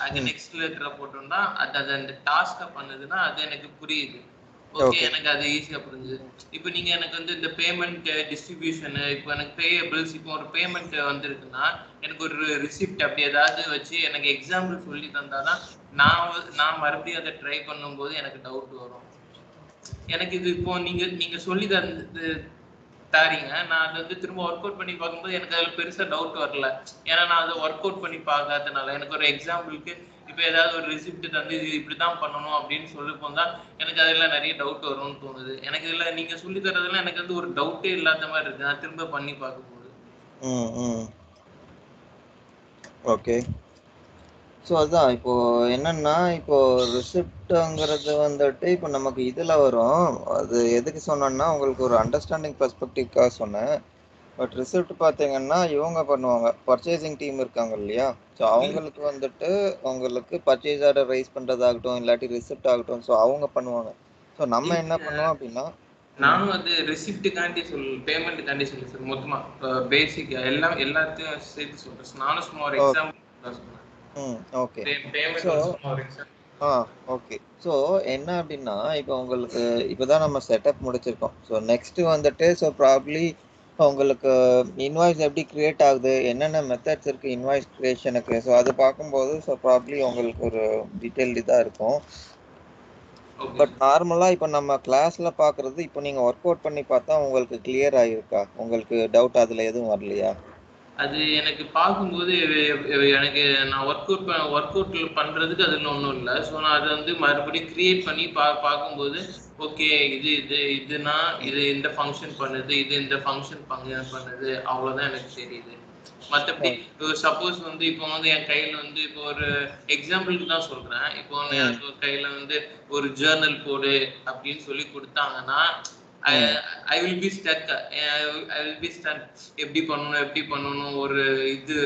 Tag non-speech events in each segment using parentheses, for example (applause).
அங்க ம். நெக்ஸ்ட்ல இருக்கிற போட்டோம்னா அது அது அந்த டாஸ்க பண்ணுதுன்னா அது எனக்கு புரியுது ஓகே. எனக்கு அது ஈஸியா புரிஞ்சுது இப்போ நீங்க எனக்கு வந்து இந்த பேமெண்ட் டிஸ்ட்ரிபியூஷன் இப்போ எனக்கு பேயபிள்ஸ் இப்போ ஒரு பேமெண்ட் வந்திருக்குன்னா எனக்கு ஒரு ரிசிப்ட் அப்படி ஏதாவது வச்சு எனக்கு எக்ஸாம்பிள் சொல்லி தந்தாதான் நான் நான் மறுபடியும் அதை ட்ரை பண்ணும்போது எனக்கு டவுட் வரும் எனக்கு இது இப்போ நீங்க நீங்க சொல்லி தந்து தாரீங்க. நான் அதை வந்து திரும்ப ஒர்க் அவுட் பண்ணி பார்க்கும்போது எனக்கு அதில் பெருசாக டவுட் வரல. ஏன்னா நான் அதை ஒர்க் அவுட் பண்ணி பார்க்காதனால எனக்கு ஒரு எக்ஸாம்பிளுக்கு இப்போ ஏதாவது ஒரு ரிசிப்ட் தந்து இது இப்படி தான் பண்ணணும் அப்படின்னு சொல்லி போதா எனக்கு அதில் நிறைய டவுட் வரும்னு தோணுது. எனக்கு இதில் நீங்க சொல்லி தரதுல எனக்கு வந்து ஒரு டவுட்டே இல்லாத மாதிரி இருக்கு. நான் திரும்ப பண்ணி பார்க்கும்போது. ஓகே ஸோ அதான். இப்போ என்னன்னா இப்போ ரிசிப்ட்ங்கிறது வந்துட்டு இப்போ நமக்கு இதுல வரும். அது எதுக்கு சொன்னேன்னா உங்களுக்கு ஒரு அண்டர்ஸ்டாண்டிங் பெர்ஸ்பெக்டிவ்க்காக சொன்னேன். பட் ரிசிப்ட் பார்த்தீங்கன்னா இவங்க பண்ணுவாங்க. பர்ச்சேசிங் டீம் இருக்காங்க இல்லையா? ஸோ அவங்களுக்கு வந்துட்டு உங்களுக்கு பர்ச்சேஸ் ஆர்டர் ரைஸ் பண்றதாகட்டும் இல்லாட்டி ரிசிப்ட் ஆகட்டும் ஸோ அவங்க பண்ணுவாங்க. ஸோ நம்ம என்ன பண்ணுவோம் அப்படின்னா நானும் அது ரிசிப்ட்டுக்காண்டி சொல் பேமெண்ட்டுக்காண்டி சொல்லி சார் மொத்தமா பேசிக் எல்லாம் எல்லாத்தையும் சேர்த்து சொல்றேன். நானும் சும்மா ஒரு. எக்ஸாம்பிள் ம் ஓகே எக்ஸாம்பிள் ஆ ஓகே ஸோ என்ன அப்படின்னா இப்போ உங்களுக்கு இப்போதான் நம்ம செட்டப் முடிச்சிருக்கோம். ஸோ நெக்ஸ்ட் வந்துட்டு ஸோ ப்ராப்ளி உங்களுக்கு இன்வாய்ஸ் எப்படி கிரியேட் ஆகுது என்னென்ன மெத்தட்ஸ் இருக்கு இன்வாய்ஸ் கிரியேஷனுக்கு ஸோ அது பார்க்கும்போது ஸோ ப்ராப்ளி உங்களுக்கு ஒரு டீட்டெயில் இதாக இருக்கும். பட் நார்மலாக இப்போ நம்ம கிளாஸ்ல பார்க்குறது இப்போ நீங்கள் ஒர்க் அவுட் பண்ணி பார்த்தா உங்களுக்கு கிளியர் ஆகிருக்கா உங்களுக்கு டவுட் அதில் எதுவும் வரலையா? அது எனக்கு பார்க்கும்போது எனக்கு நான் ஒர்க் அவுட் ஒர்க் அவுட்ல பண்றதுக்கு அதுல ஒன்றும் இல்லை. ஸோ நான் அதை வந்து மறுபடியும் கிரியேட் பண்ணி பா பார்க்கும்போது ஓகே இது இது இதுனா இது இந்த ஃபங்க்ஷன் பண்ணுது இது இந்த ஃபங்க்ஷன் பண்ணுது. அவ்வளவுதான் எனக்கு தெரியுது. மற்றபடி சப்போஸ் வந்து இப்போ வந்து என் கையில வந்து இப்போ ஒரு எக்ஸாம்பிளுக்கு தான் சொல்றேன். இப்போ வந்து. எனக்கு கையில வந்து ஒரு ஜேர்னல் போடு அப்படின்னு சொல்லி கொடுத்தாங்கன்னா I will be stuck I will be stuck எப்படி பண்ணணும் எப்படி பண்ணணும் ஒரு இது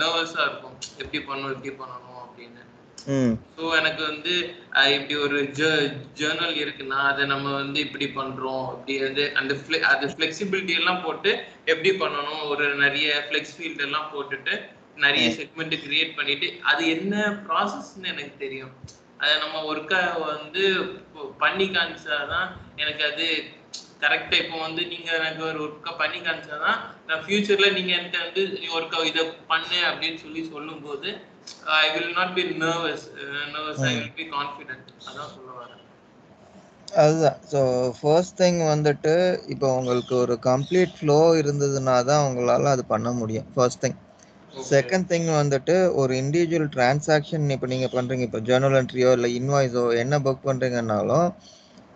நர்வஸா இருக்கும். எப்படி பண்ணணும் எப்படி பண்ணணும் அப்படின்னு. ஸோ எனக்கு வந்து இப்படி ஒரு ஜேர்னல் இருக்குன்னா அதை நம்ம வந்து இப்படி பண்றோம். இப்படி வந்து அந்த அது ஃபிளெக்சிபிலிட்டி எல்லாம் போட்டு எப்படி பண்ணணும் ஒரு நிறைய ஃபிளெக்ஸ் ஃபீல்ட் எல்லாம் போட்டுட்டு நிறைய செக்மெண்ட் கிரியேட் பண்ணிட்டு அது என்ன ப்ராசஸ்ன்னு எனக்கு தெரியும். அதை நம்ம ஒர்க்கை வந்து பண்ணி காமிச்சாதான் எனக்கு அது கரெக்டா இப்போ வந்து நீங்க எனக்கு ஒரு ஒர்க்கை பண்ணி காமிச்சாதான் நான் ஃபியூச்சர்ல நீங்க என்கிட்ட வந்து நீ ஒர்க்கை இதை பண்ணு அப்படின்னு சொல்லி சொல்லும்போது I will not be nervous nervous I will be confident அதான் சொல்ல வரேன். அதுதான். ஸோ ஃபர்ஸ்ட் திங் வந்துட்டு இப்போ உங்களுக்கு ஒரு கம்ப்ளீட் ஃப்ளோ இருந்ததுன்னா தான் உங்களால் அது பண்ண முடியும். ஃபர்ஸ்ட் திங் செகண்ட் திங் வந்துட்டு ஒரு இண்டிவிஜுவல் டிரான்சாக்ஷன் இப்போ நீங்கள் பண்ணுறீங்க இப்போ ஜேர்னல் என்ட்ரியோ இல்லை இன்வாய்ஸோ என்ன புக் பண்ணுறீங்கன்னாலும்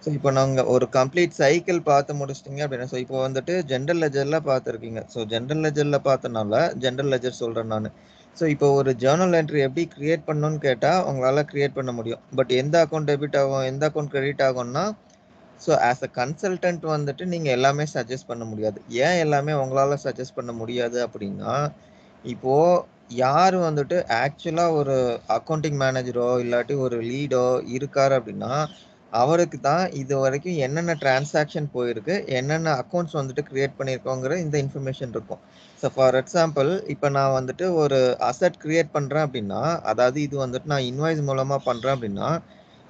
ஸோ இப்போ நாங்கள் ஒரு கம்ப்ளீட் சைக்கிள் பார்த்து முடிச்சிட்டிங்க அப்படின்னா ஸோ இப்போ வந்துட்டு ஜென்ரல் லெஜரில் பார்த்துருக்கீங்க. ஸோ ஜென்ரல் லெஜரில் பார்த்தனால ஜென்ரல் லெஜர் சொல்கிறேன் நான். ஸோ இப்போ ஒரு ஜேர்னல் என்ட்ரி எப்படி க்ரியேட் பண்ணணும்னு கேட்டால் உங்களால் க்ரியேட் பண்ண முடியும். பட் எந்த அக்கௌண்ட் டெபிட் ஆகும் எந்த அக்கௌண்ட் கிரெடிட் ஆகும்னா ஸோ ஆஸ் அ கன்சல்டன்ட் வந்துட்டு நீங்கள் எல்லாமே சஜஸ்ட் பண்ண முடியாது. ஏன் எல்லாமே உங்களால் சஜஸ்ட் பண்ண முடியாது அப்படின்னா இப்போது யார் வந்துட்டு ஆக்சுவலாக ஒரு அக்கௌண்டிங் மேனேஜரோ இல்லாட்டி ஒரு லீடோ இருக்கார் அப்படின்னா அவருக்கு தான் இது வரைக்கும் என்னென்ன டிரான்சாக்ஷன் போயிருக்கு என்னென்ன அக்கௌண்ட்ஸ் வந்துட்டு கிரியேட் பண்ணியிருக்கோங்கிற இந்த இன்ஃபர்மேஷன் இருக்கும். ஸோ ஃபார் எக்ஸாம்பிள் இப்போ நான் வந்துட்டு ஒரு அசட் கிரியேட் பண்ணுறேன் அப்படின்னா அதாவது இது வந்துட்டு நான் இன்வாய்ஸ் மூலமாக பண்ணுறேன் அப்படின்னா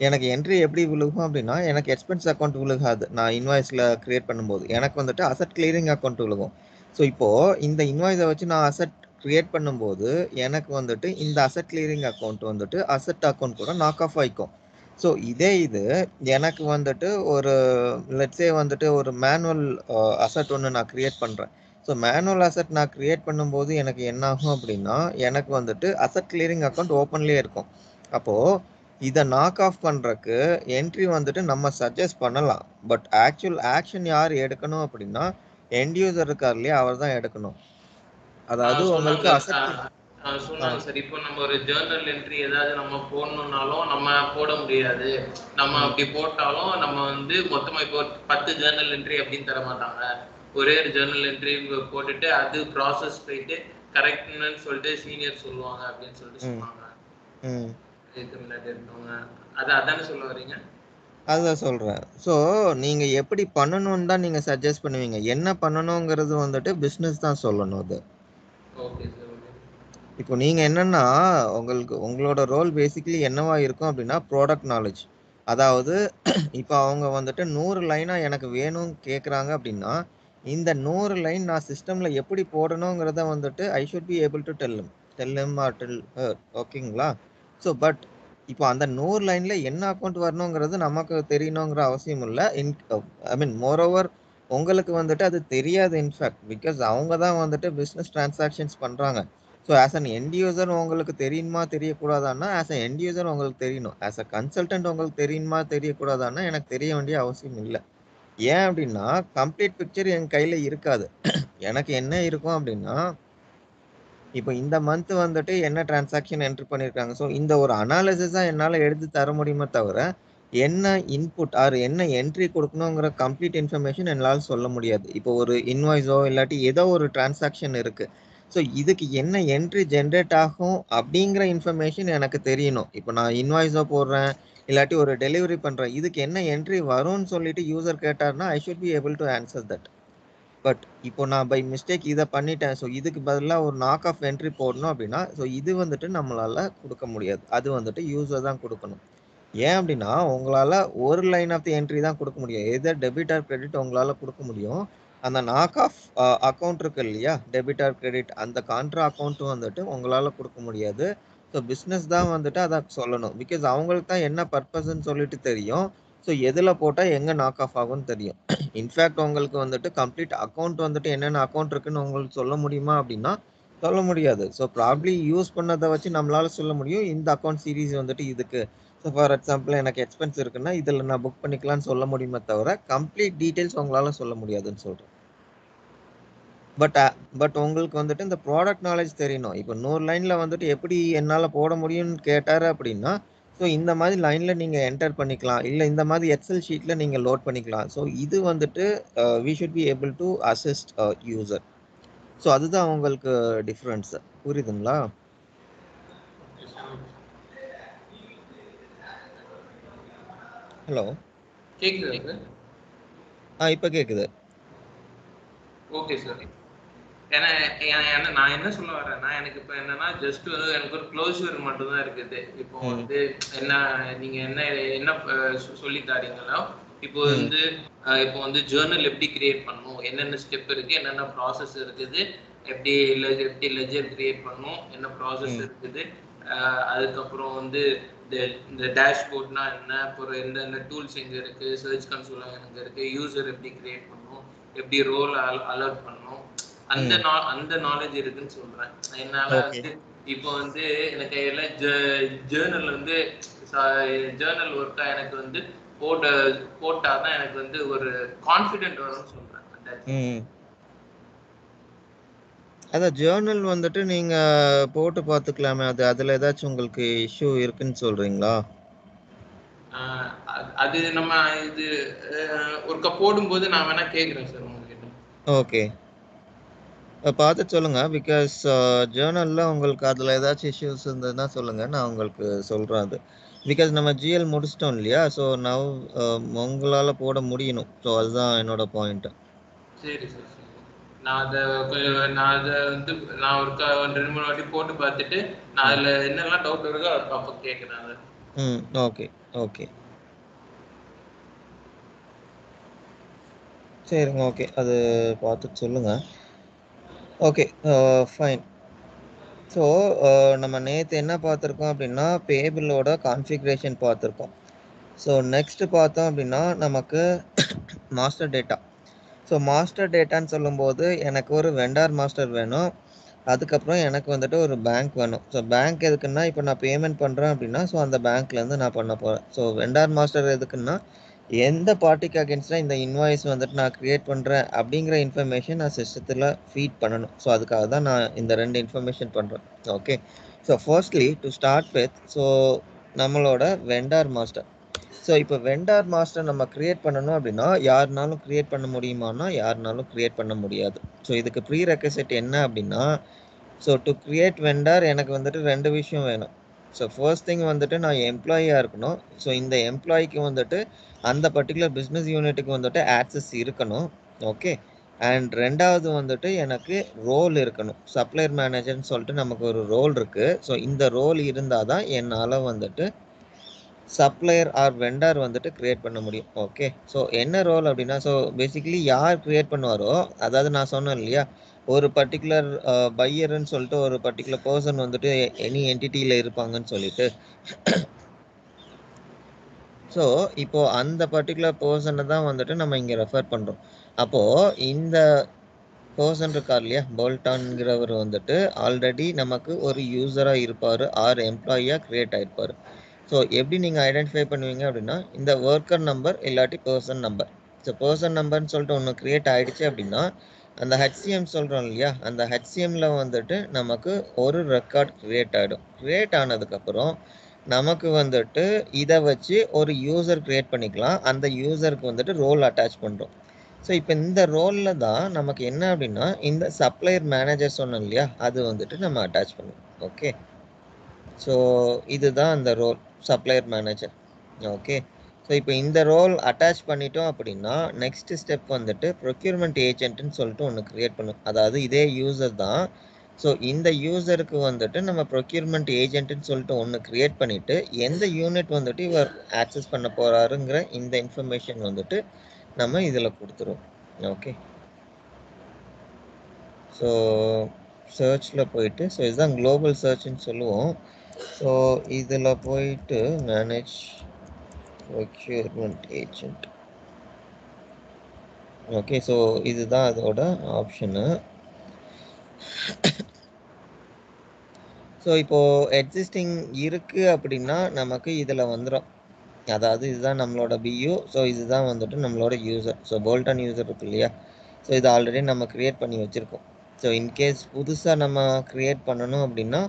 எனக்கு என்ட்ரி எப்படி விழுகும் அப்படின்னா எனக்கு எக்ஸ்பென்ஸ் அக்கௌண்ட் விழுகாது. நான் இன்வாய்ஸில் கிரியேட் பண்ணும்போது எனக்கு வந்துட்டு அசட் கிளியரிங் அக்கௌண்ட் விழுகும். ஸோ இப்போது இந்த இன்வாய்ஸை வச்சு நான் அசட் கிரியேட் பண்ணும்போது எனக்கு வந்துட்டு இந்த அசட் கிளியரிங் அக்கௌண்ட் வந்துட்டு அசட் அக்கௌண்ட் கூட நாக் ஆஃப் ஆகிக்கும் ஸோ இதே இது எனக்கு வந்துட்டு ஒரு லெட்ஸே வந்துட்டு ஒரு மேனுவல் அசட் ஒன்று நான் கிரியேட் பண்ணுறேன் ஸோ மேனுவல் அசட் நான் கிரியேட் பண்ணும்போது எனக்கு என்ன ஆகும் அப்படின்னா எனக்கு வந்துட்டு அசட் கிளியரிங் அக்கௌண்ட் ஓப்பன்லேயே இருக்கும். அப்போது இதை நாக் ஆஃப் பண்ணுறக்கு என்ட்ரி வந்துட்டு நம்ம சஜஸ்ட் பண்ணலாம். பட் ஆக்சுவல் ஆக்ஷன் யார் எடுக்கணும் அப்படின்னா எண்ட் யூசர் இருக்கார் இல்லையா அவர் தான் எடுக்கணும். அதாவது உங்களுக்கு அசட் சொன்னாங்க சார். இப்போ நம்ம ஒரு ஜேர்னல் என்ட்ரி ஏதாவது நம்ம போடணும்னாலும் நம்ம போட முடியாது. நம்ம அப்படி போட்டாலும் நம்ம வந்து மொத்தமா இப்போ பத்து ஜேர்னல் என்ட்ரி அப்படின்னு தர மாட்டாங்க. ஒரே ஒரு ஜேர்னல் என்ட்ரி போட்டுட்டு அது ப்ராசஸ் போயிட்டு கரெக்ட்னு சொல்லிட்டு சீனியர் சொல்லுவாங்க அப்படின்னு சொல்லிட்டு சொன்னாங்க. இதுக்கு முன்னாடி இருந்தவங்க. அது அதானே சொல்ல வரீங்க? அதுதான் சொல்கிறேன் ஸோ நீங்கள் எப்படி பண்ணணும்னு தான் நீங்கள் சஜஸ்ட் பண்ணுவீங்க. என்ன பண்ணணுங்கிறது வந்துட்டு பிஸ்னஸ் தான் சொல்லணும் அது. ஓகே சார் ஓகே இப்போ நீங்க என்னன்னா, உங்களுக்கு உங்களோட ரோல் பேசிக்கலி என்னவா இருக்கும் அப்படின்னா ப்ராடக்ட் நாலேஜ் அதாவது (clears throat) இப்போ அவங்க வந்துட்டு நூறு லைனா எனக்கு வேணும்னு கேட்குறாங்க அப்படின்னா இந்த நூறு லைன் நான் சிஸ்டம்ல எப்படி போடணுங்கிறத வந்துட்டு I should be able to டெல்லும் டெல்லும் டெல் ஆர் டெல் ஓகேங்களா? ஸோ பட் இப்போ அந்த நூறு லைன்ல என்ன அக்கௌண்ட் வரணுங்கிறது நமக்கு தெரியணுங்கிற அவசியம் இல்லை. In I mean moreover உங்களுக்கு வந்துட்டு அது தெரியாது இன்ஃபேக்ட் பிகாஸ் அவங்க தான் வந்துட்டு பிஸ்னஸ் டிரான்சாக்ஷன்ஸ் பண்ணுறாங்க so as an end user உங்களுக்கு தெரியுமா, தெரியக்கூடாதான்னா, ஆஸ் அ எண்ட் யூசர் உங்களுக்கு தெரியணும். ஆஸ் அ கன்சல்டன்ட் உங்களுக்கு தெரியுமா, தெரியக்கூடாதான்னா, எனக்கு தெரிய வேண்டிய அவசியம் இல்லை ஏன் அப்படின்னா கம்ப்ளீட் பிக்சர் என் கையில இருக்காது. (clears throat) எனக்கு என்ன இருக்கும் அப்படின்னா இப்போ இந்த மந்த் வந்துட்டு என்ன டிரான்சாக்ஷன் என்ட்ரு பண்ணியிருக்காங்க. ஸோ இந்த ஒரு அனாலிசிஸாக என்னால் எடுத்து தர முடியுமே தவிர, என்ன இன்புட் ஆர் என்ன என்ட்ரி கொடுக்கணுங்கிற கம்ப்ளீட் இன்ஃபர்மேஷன் என்னால் சொல்ல முடியாது. இப்போ ஒரு இன்வாய்ஸோ இல்லாட்டி ஏதோ ஒரு டிரான்சாக்ஷன் இருக்கு. ஸோ இதுக்கு என்ன என்ட்ரி ஜென்ரேட் ஆகும் அப்படிங்கிற இன்ஃபர்மேஷன் எனக்கு தெரியணும். இப்போ நான் இன்வாய்ஸாக போடுறேன், இல்லாட்டி ஒரு டெலிவரி பண்ணுறேன் இதுக்கு என்ன என்ட்ரி வரும்னு சொல்லிட்டு user கேட்டார்னா, I should be able to answer that. But இப்போ நான் பை மிஸ்டேக் இதை பண்ணிட்டேன். ஸோ இதுக்கு பதிலாக ஒரு நாக் ஆஃப் என்ட்ரி போடணும் அப்படின்னா ஸோ இது வந்துட்டு நம்மளால் கொடுக்க முடியாது. அது வந்துட்டு யூஸர் தான் கொடுக்கணும் ஏன் அப்படின்னா உங்களால் ஒரு லைன் ஆஃப் தி என்ட்ரி தான் கொடுக்க முடியும். எதை டெபிட் ஆர் கிரெடிட் உங்களால் கொடுக்க முடியும். அந்த நாக் ஆஃப் அக்கௌண்ட் இருக்கு இல்லையா? டெபிட் ஆர் கிரெடிட் அந்த கான்ட்ரா அக்கௌண்ட்டும் வந்துட்டு உங்களால் கொடுக்க முடியாது. ஸோ பிஸ்னஸ் தான் வந்துட்டு அதை சொல்லணும். பிகாஸ் அவங்களுக்கு தான் என்ன பர்பஸ்ன்னு சொல்லிட்டு தெரியும். ஸோ எதில் போட்டால் எங்கே நாக் ஆஃப் ஆகும்னு தெரியும். (clears throat) இன்ஃபேக்ட் உங்களுக்கு வந்துட்டு கம்ப்ளீட் அக்கௌண்ட் வந்துட்டு என்னென்ன அக்கௌண்ட் இருக்குன்னு உங்களுக்கு சொல்ல முடியுமா அப்படின்னா சொல்ல முடியாது. ஸோ ப்ராப்ளி யூஸ் பண்ணதை வச்சு நம்மளால சொல்ல முடியும். இந்த அக்கௌண்ட் சீரிஸ் வந்துட்டு இதுக்கு. ஸோ ஃபார் எக்ஸாம்பிள் எனக்கு எக்ஸ்பென்ஸ் இருக்குன்னா, இதில் நான் புக் பண்ணிக்கலாம்னு சொல்ல முடியுமே தவிர, கம்ப்ளீட் டீட்டெயில்ஸ் உங்களால் சொல்ல முடியாதுன்னு சொல்கிறேன் பட் பட் உங்களுக்கு வந்துட்டு இந்த ப்ராடக்ட் நாலேட்ஜ் தெரியணும். இப்ப 100 லைன்ல வந்துட்டு எப்படி என்னால போட முடியும்னு கேட்டாரு அப்டின்னா, ஸோ இந்த மாதிரி லைன்ல நீங்க என்டர் பண்ணிக்கலாம். இல்ல இந்த மாதிரி எக்ஸெல் ஷீட்ல நீங்க லோட் பண்ணிக்கலாம். ஸோ இது வந்துட்டு we should be able to assist user. So அதுதான் உங்களுக்கு டிஃபரன்ஸ். புரியுதுங்களா? ஹலோ. கேக்குதா? ஆ இப்ப கேக்குது. Okay sir. ஏன்னா நான் என்ன சொல்ல வரேன்னா, எனக்கு இப்ப என்னன்னா ஜஸ்ட் வந்து எனக்கு ஒரு க்ளோஷர் மட்டும் தான் இருக்குது. இப்போ. வந்து என்ன நீங்க என்ன என்ன சொல்லி தாரீங்களோ, இப்போ. வந்து இப்போ வந்து ஜர்னல் எப்படி கிரியேட் பண்ணணும்? என்னென்ன ஸ்டெப் இருக்கு? என்னென்ன ப்ராசஸ் இருக்குது? எப்படி எப்படி லெட்ஜர் கிரியேட் பண்ணணும்? என்ன ப்ராசஸ். இருக்குது? அதுக்கப்புறம் வந்து இந்த டேஷ்போர்ட்னா என்ன? அப்புறம் எந்தெந்த டூல்ஸ் எங்க இருக்கு? சர்ச் கன்சோல் எங்க இருக்கு? யூசர் எப்படி கிரியேட் பண்ணணும்? எப்படி ரோல் அல் அலர்ட் பண்ணணும்? அந்த அந்த நாலேட்ஜ் இருக்குன்னு சொல்றேன். என்னால. வந்து இப்போ வந்து எனக்கு எல்லாம் ஜர்னல் வந்து ஜர்னல் ஒர்க்கா எனக்கு வந்து போட போட்டா தான் எனக்கு வந்து ஒரு கான்ஃபிடென்ட் வரும்னு சொல்றேன். அதான் ஜர்னல் வந்துட்டு நீங்க போட்டு பார்த்துக்கலாமே! அது அதுல ஏதாச்சும் உங்களுக்கு இஷ்யூ இருக்குன்னு சொல்றீங்களா? அது நம்ம இது ஒருக்கா போடும்போது நான் வேணா கேட்கிறேன் சார் உங்ககிட்ட. ஓகே. அ பார்த்துட்டு சொல்லுங்க. பிகாஸ் ஜர்னல்ல உங்களுக்கு அதுல ஏதாச்சும் இஷ்யூஸ் இருந்ததுன்னா சொல்லுங்க. நான் உங்களுக்கு சொல்றேன் அது. பிகாஸ் நம்ம ஜிஎல் முடிச்சுட்டோம் இல்லையா? ஸோ நவ் உங்களால போட முடியணும். ஸோ அதுதான் என்னோட பாயிண்ட். சரி சார். நான் அத கொ நான் அத வந்து நான் ஒருக்கா 2, 3 வாட்டி போட்டு பார்த்துட்டு, நான். அதுல என்னெல்லாம் டவுட் இருக்கோ அப்ப அப்ப கேட்கிறேன் அத. ம். Okay, okay. சரிங்க. ஓகே. அது பார்த்துட்டு சொல்லுங்க. ஓகே. ஃபைன். ஸோ நம்ம நேற்று என்ன பார்த்துருக்கோம் அப்படின்னா பேபிளோட கான்ஃபிகரேஷன் பார்த்துருக்கோம். ஸோ நெக்ஸ்ட் பார்த்தோம் அப்படின்னா நமக்கு மாஸ்டர் டேட்டா. ஸோ மாஸ்டர் டேட்டான்னு சொல்லும்போது, எனக்கு ஒரு வெண்டார் மாஸ்டர் வேணும். அதுக்கப்புறம் எனக்கு வந்துட்டு ஒரு பேங்க் வேணும். ஸோ பேங்க் எதுக்குன்னா, இப்போ நான் பேமெண்ட் பண்ணுறேன் அப்படின்னா ஸோ அந்த பேங்க்லேருந்து நான் பண்ண போகிறேன் ஸோ வெண்டார் மாஸ்டர் எதுக்குன்னா, எந்த பார்ட்டிக்கு அகேன்ஸ்டாக இந்த இன்வாய்ஸ் வந்துட்டு நான் கிரியேட் பண்ணுறேன் அப்படிங்கிற இன்ஃபர்மேஷன் நான் சிஸ்டத்தில் ஃபீட் பண்ணணும். ஸோ அதுக்காக தான் நான் இந்த ரெண்டு இன்ஃபர்மேஷன் பண்ணுறேன் okay. So firstly to start with so நம்மளோட வெண்டார் மாஸ்டர். ஸோ இப்போ வெண்டார் மாஸ்டர் நம்ம கிரியேட் பண்ணணும் அப்படின்னா யாருனாலும் கிரியேட் பண்ண முடியுமான்னா, யாருனாலும் கிரியேட் பண்ண முடியாது. ஸோ இதுக்கு ப்ரீ ரெக்கசைட் என்ன அப்படின்னா ஸோ டு கிரியேட் வெண்டார் எனக்கு வந்துட்டு ரெண்டு விஷயம் வேணும். ஸோ ஃபர்ஸ்ட் திங் வந்துட்டு நான் எம்ப்ளாயியாக இருக்கணும். ஸோ இந்த எம்ப்ளாயிக்கு வந்துட்டு அந்த பர்ட்டிகுலர் பிஸ்னஸ் யூனிட்டுக்கு வந்துட்டு ஆக்சஸ் இருக்கணும். ஓகே. அண்ட் ரெண்டாவது வந்துட்டு எனக்கு ரோல் இருக்கணும் சப்ளையர் மேனேஜர்னு சொல்லிட்டு நமக்கு ஒரு ரோல் இருக்குது ஸோ இந்த ரோல் இருந்தால் தான் என்னால் வந்துட்டு சப்ளையர் ஆர் வெண்டார் வந்துட்டு கிரியேட் பண்ண முடியும் ஓகே ஸோ என்ன ரோல் அப்படின்னா ஸோ பேசிக்கலி யார் கிரியேட் பண்ணுவாரோ அதாவது நான் சொன்னேன் இல்லையா ஒரு பர்டிகுலர் பையர்னு சொல்லிட்டு ஒரு பர்டிகுலர் பர்சன் வந்துட்டு எனி என்டிட்டியில் இருப்பாங்கன்னு சொல்லிட்டு. ஸோ இப்போ அந்த பர்டிகுலர் பர்சனை தான் வந்துட்டு நம்ம இங்கே ரெஃபர் பண்ணுறோம் அப்போது இந்த பர்சன் இருக்கார் இல்லையா போல்டான்ங்கிறவர் வந்துட்டு ஆல்ரெடி நமக்கு ஒரு யூஸராக இருப்பார் ஆர் எம்ப்ளாயியாக க்ரியேட் ஆகிருப்பார் ஸோ எப்படி நீங்கள் ஐடென்டிஃபை பண்ணுவீங்க அப்படின்னா இந்த ஒர்க்கர் நம்பர் இல்லாட்டி பர்சன் நம்பர் ஸோ பர்சன் நம்பர்னு சொல்லிட்டு ஒன்று க்ரியேட் ஆகிடுச்சு அப்படின்னா அந்த ஹெச்சிஎம் சொல்கிறோம் இல்லையா? அந்த ஹெச்சிஎம்ல வந்துட்டு நமக்கு ஒரு ரெக்கார்ட் க்ரியேட் ஆகிடும் க்ரியேட் ஆனதுக்கப்புறம் நமக்கு வந்துட்டு இதை வச்சு ஒரு யூசர் க்ரியேட் பண்ணிக்கலாம். அந்த யூசருக்கு வந்துட்டு ரோல் அட்டாச் பண்ணுறோம் ஸோ இப்போ இந்த ரோலில் தான் நமக்கு என்ன அப்படின்னா இந்த சப்ளையர் மேனேஜர் சொன்னோம் இல்லையா? அது வந்துட்டு நம்ம அட்டாச் பண்ணுவோம். ஓகே ஸோ இதுதான் அந்த role supplier manager okay so இப்போ இந்த ரோல் அட்டாச் பண்ணிட்டோம் அப்படின்னா நெக்ஸ்ட் ஸ்டெப் வந்துட்டு ப்ரொக்யூர்மெண்ட் ஏஜென்ட்னு சொல்லிட்டு ஒன்று க்ரியேட் பண்ணும் அதாவது இதே யூசர் தான். ஸோ இந்த யூசருக்கு வந்துட்டு நம்ம ப்ரொக்யூர்மெண்ட் ஏஜென்ட்னு சொல்லிட்டு ஒன்று க்ரியேட் பண்ணிவிட்டு எந்த யூனிட் வந்துட்டு இவர் ஆக்சஸ் பண்ண போகிறாருங்கிற இந்த இன்ஃபர்மேஷன் வந்துட்டு நம்ம இதில் கொடுத்துருவோம். ஓகே ஸோ சர்ச்சில் போயிட்டு ஸோ இதுதான் குளோபல் சர்ச்னு சொல்லுவோம். ஸோ இதில் போயிட்டு manage procurement agent okay so இதுதான் அதோட ஆப்ஷனு ஸோ இப்போது எக்ஸிஸ்டிங் இருக்குது அப்படின்னா நமக்கு இதில் வந்துடும் அதாவது இதுதான் நம்மளோட பியூ ஸோ இதுதான் வந்துட்டு நம்மளோட யூசர் ஸோ போல்டன் யூசர் இருக்கு இல்லையா? ஸோ இது ஆல்ரெடி நம்ம க்ரியேட் பண்ணி வச்சுருக்கோம். ஸோ இன்கேஸ் புதுசாக நம்ம க்ரியேட் பண்ணணும் அப்படின்னா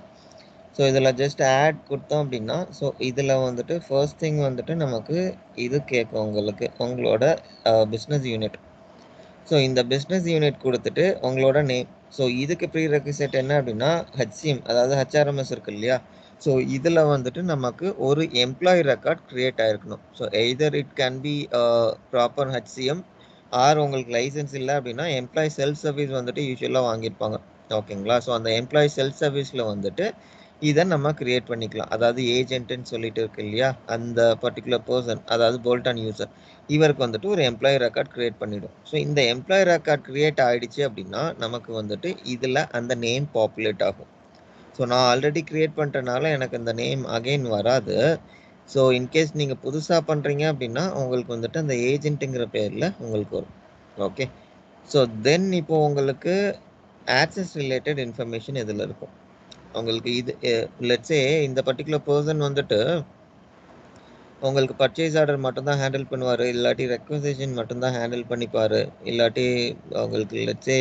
ஸோ இதில் ஜஸ்ட் ஆட் கொடுத்தோம் அப்படின்னா ஸோ இதில் வந்துட்டு ஃபர்ஸ்ட் திங் வந்துட்டு நமக்கு இது கேட்கும் உங்களுக்கு உங்களோட பிஸ்னஸ் யூனிட் ஸோ இந்த பிஸ்னஸ் யூனிட் கொடுத்துட்டு உங்களோட நேம் ஸோ இதுக்கு ப்ரீ ரெக்விசைட் என்ன அப்படின்னா ஹெச்சிஎம் அதாவது ஹச்ஆர்எம்எஸ் இருக்கு இல்லையா? ஸோ இதில் வந்துட்டு நமக்கு ஒரு employee record create ஆகிருக்கணும் so either it can be proper HCM or உங்களுக்கு லைசன்ஸ் இல்லை அப்படின்னா எம்ப்ளாயி செல்ஃப் சர்வீஸ் வந்துட்டு யூஸ்வலாக வாங்கியிருப்பாங்க. ஓகேங்களா ஸோ அந்த எம்ப்ளாயி செல்ஃப் சர்வீஸில் வந்துட்டு இதை நம்ம கிரியேட் பண்ணிக்கலாம். அதாவது ஏஜென்ட்னு சொல்லிட்டு இருக்கு இல்லையா? அந்த பர்டிகுலர் பர்சன் அதாவது போல்டான் யூசர் இவருக்கு வந்துட்டு ஒரு எம்ப்ளாயி ரெக்கார்ட் கிரியேட் பண்ணிடும். ஸோ இந்த எம்ப்ளாயி ரெக்கார்ட் கிரியேட் ஆயிடுச்சு அப்படின்னா நமக்கு வந்துட்டு இதில் அந்த நேம் பாப்புலேட் ஆகும். ஸோ நான் ஆல்ரெடி கிரியேட் பண்ணுறனால எனக்கு இந்த நேம் அகைன் வராது. ஸோ இன்கேஸ் நீங்கள் புதுசாக பண்ணுறீங்க அப்படின்னா உங்களுக்கு வந்துட்டு அந்த ஏஜென்ட்டுங்கிற பேரில் உங்களுக்கு வரும். ஓகே ஸோ தென் இப்போ உங்களுக்கு ஆக்சஸ் ரிலேட்டட் இன்ஃபர்மேஷன் இதில் இருக்கும். உங்களுக்கு இது லெட்ஸே இந்த பர்டிகுலர் பர்சன் வந்துட்டு உங்களுக்கு பர்ச்சேஸ் ஆர்டர் மட்டும்தான் ஹேண்டில் பண்ணுவார். இல்லாட்டி ரெக்வசேஷன் மட்டும்தான் ஹேண்டில் பண்ணிப்பார். இல்லாட்டி உங்களுக்கு லெட்ஸே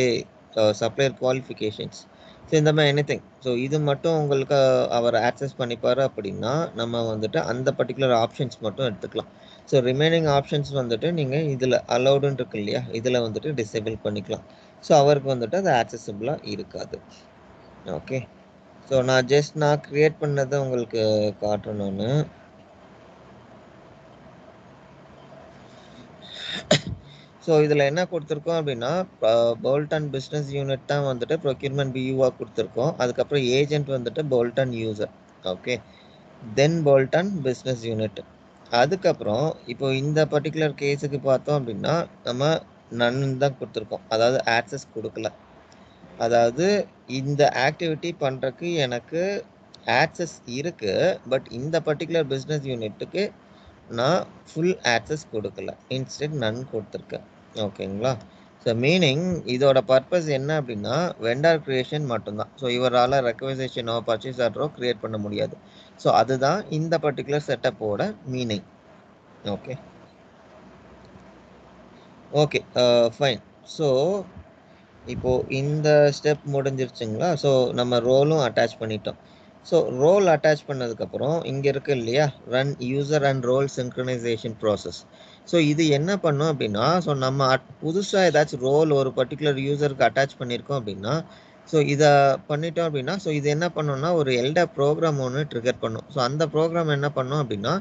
சப்ளையர் குவாலிஃபிகேஷன்ஸ் ஸோ இந்த மாதிரி எனி திங் ஸோ இது மட்டும் உங்களுக்கு அவர் ஆக்சஸ் பண்ணிப்பார் அப்படின்னா நம்ம வந்துட்டு அந்த பர்டிகுலர் ஆப்ஷன்ஸ் மட்டும் எடுத்துக்கலாம். ஸோ ரிமைனிங் ஆப்ஷன்ஸ் வந்துட்டு நீங்கள் இதில் அலௌடுன்னு இருக்கு இல்லையா? இதில் வந்துட்டு டிசேபிள் பண்ணிக்கலாம். ஸோ அவருக்கு வந்துட்டு அது ஆக்சசபிளாக இருக்காது. ஓகே ஸோ நான் ஜஸ்ட் நான் க்ரியேட் பண்ணதை உங்களுக்கு காட்டணும்னு ஸோ இதில் என்ன கொடுத்துருக்கோம் அப்படின்னா போல்டன் பிஸ்னஸ் யூனிட் தான் வந்துட்டு ப்ரொக்யூர்மெண்ட் பியூவாக கொடுத்துருக்கோம். அதுக்கப்புறம் ஏஜென்ட் வந்துட்டு Bolton user okay then Bolton business unit அதுக்கப்புறம் இப்போ இந்த பர்டிகுலர் கேஸுக்கு பார்த்தோம் அப்படின்னா நம்ம நன்னு தான் கொடுத்துருக்கோம். அதாவது ஆக்சஸ் கொடுக்கல. அதாவது இந்த ஆக்டிவிட்டி பண்ணுறக்கு எனக்கு ஆக்சஸ் இருக்குது பட் இந்த பர்டிகுலர் பிஸ்னஸ் யூனிட்டுக்கு நான் ஃபுல் ஆக்சஸ் கொடுக்கல. இன்ஸ்டெட் நன் கொடுத்துருக்கேன். ஓகேங்களா ஸோ மீனிங் இதோட பர்பஸ் என்ன அப்படின்னா வெண்டார் க்ரியேஷன் மட்டும்தான். ஸோ இவரால் ரெக்கமெண்டேஷனோ பர்ச்சேஸ் ஆர்டரோ க்ரியேட் பண்ண முடியாது. ஸோ அதுதான் இந்த particular செட்டப்போட meaning okay okay fine so இப்போது இந்த ஸ்டெப் முடிஞ்சிருச்சுங்களா? ஸோ நம்ம ரோலும் அட்டாச் பண்ணிட்டோம். ஸோ ரோல் அட்டாச் பண்ணதுக்கப்புறம் இங்கே இருக்கு இல்லையா? Run user and role synchronization process so இது என்ன பண்ணும் அப்படின்னா ஸோ நம்ம புதுசாக ஏதாச்சும் ரோல் ஒரு பர்டிகுலர் யூசருக்கு அட்டாச் பண்ணியிருக்கோம் அப்படின்னா ஸோ இதை பண்ணிட்டோம் அப்படின்னா ஸோ இது என்ன பண்ணோம்னா ஒரு எல்டா ப்ரோக்ராம் ஒன்று ட்ரிகர் பண்ணும். ஸோ அந்த ப்ரோக்ராம் என்ன பண்ணும் அப்படின்னா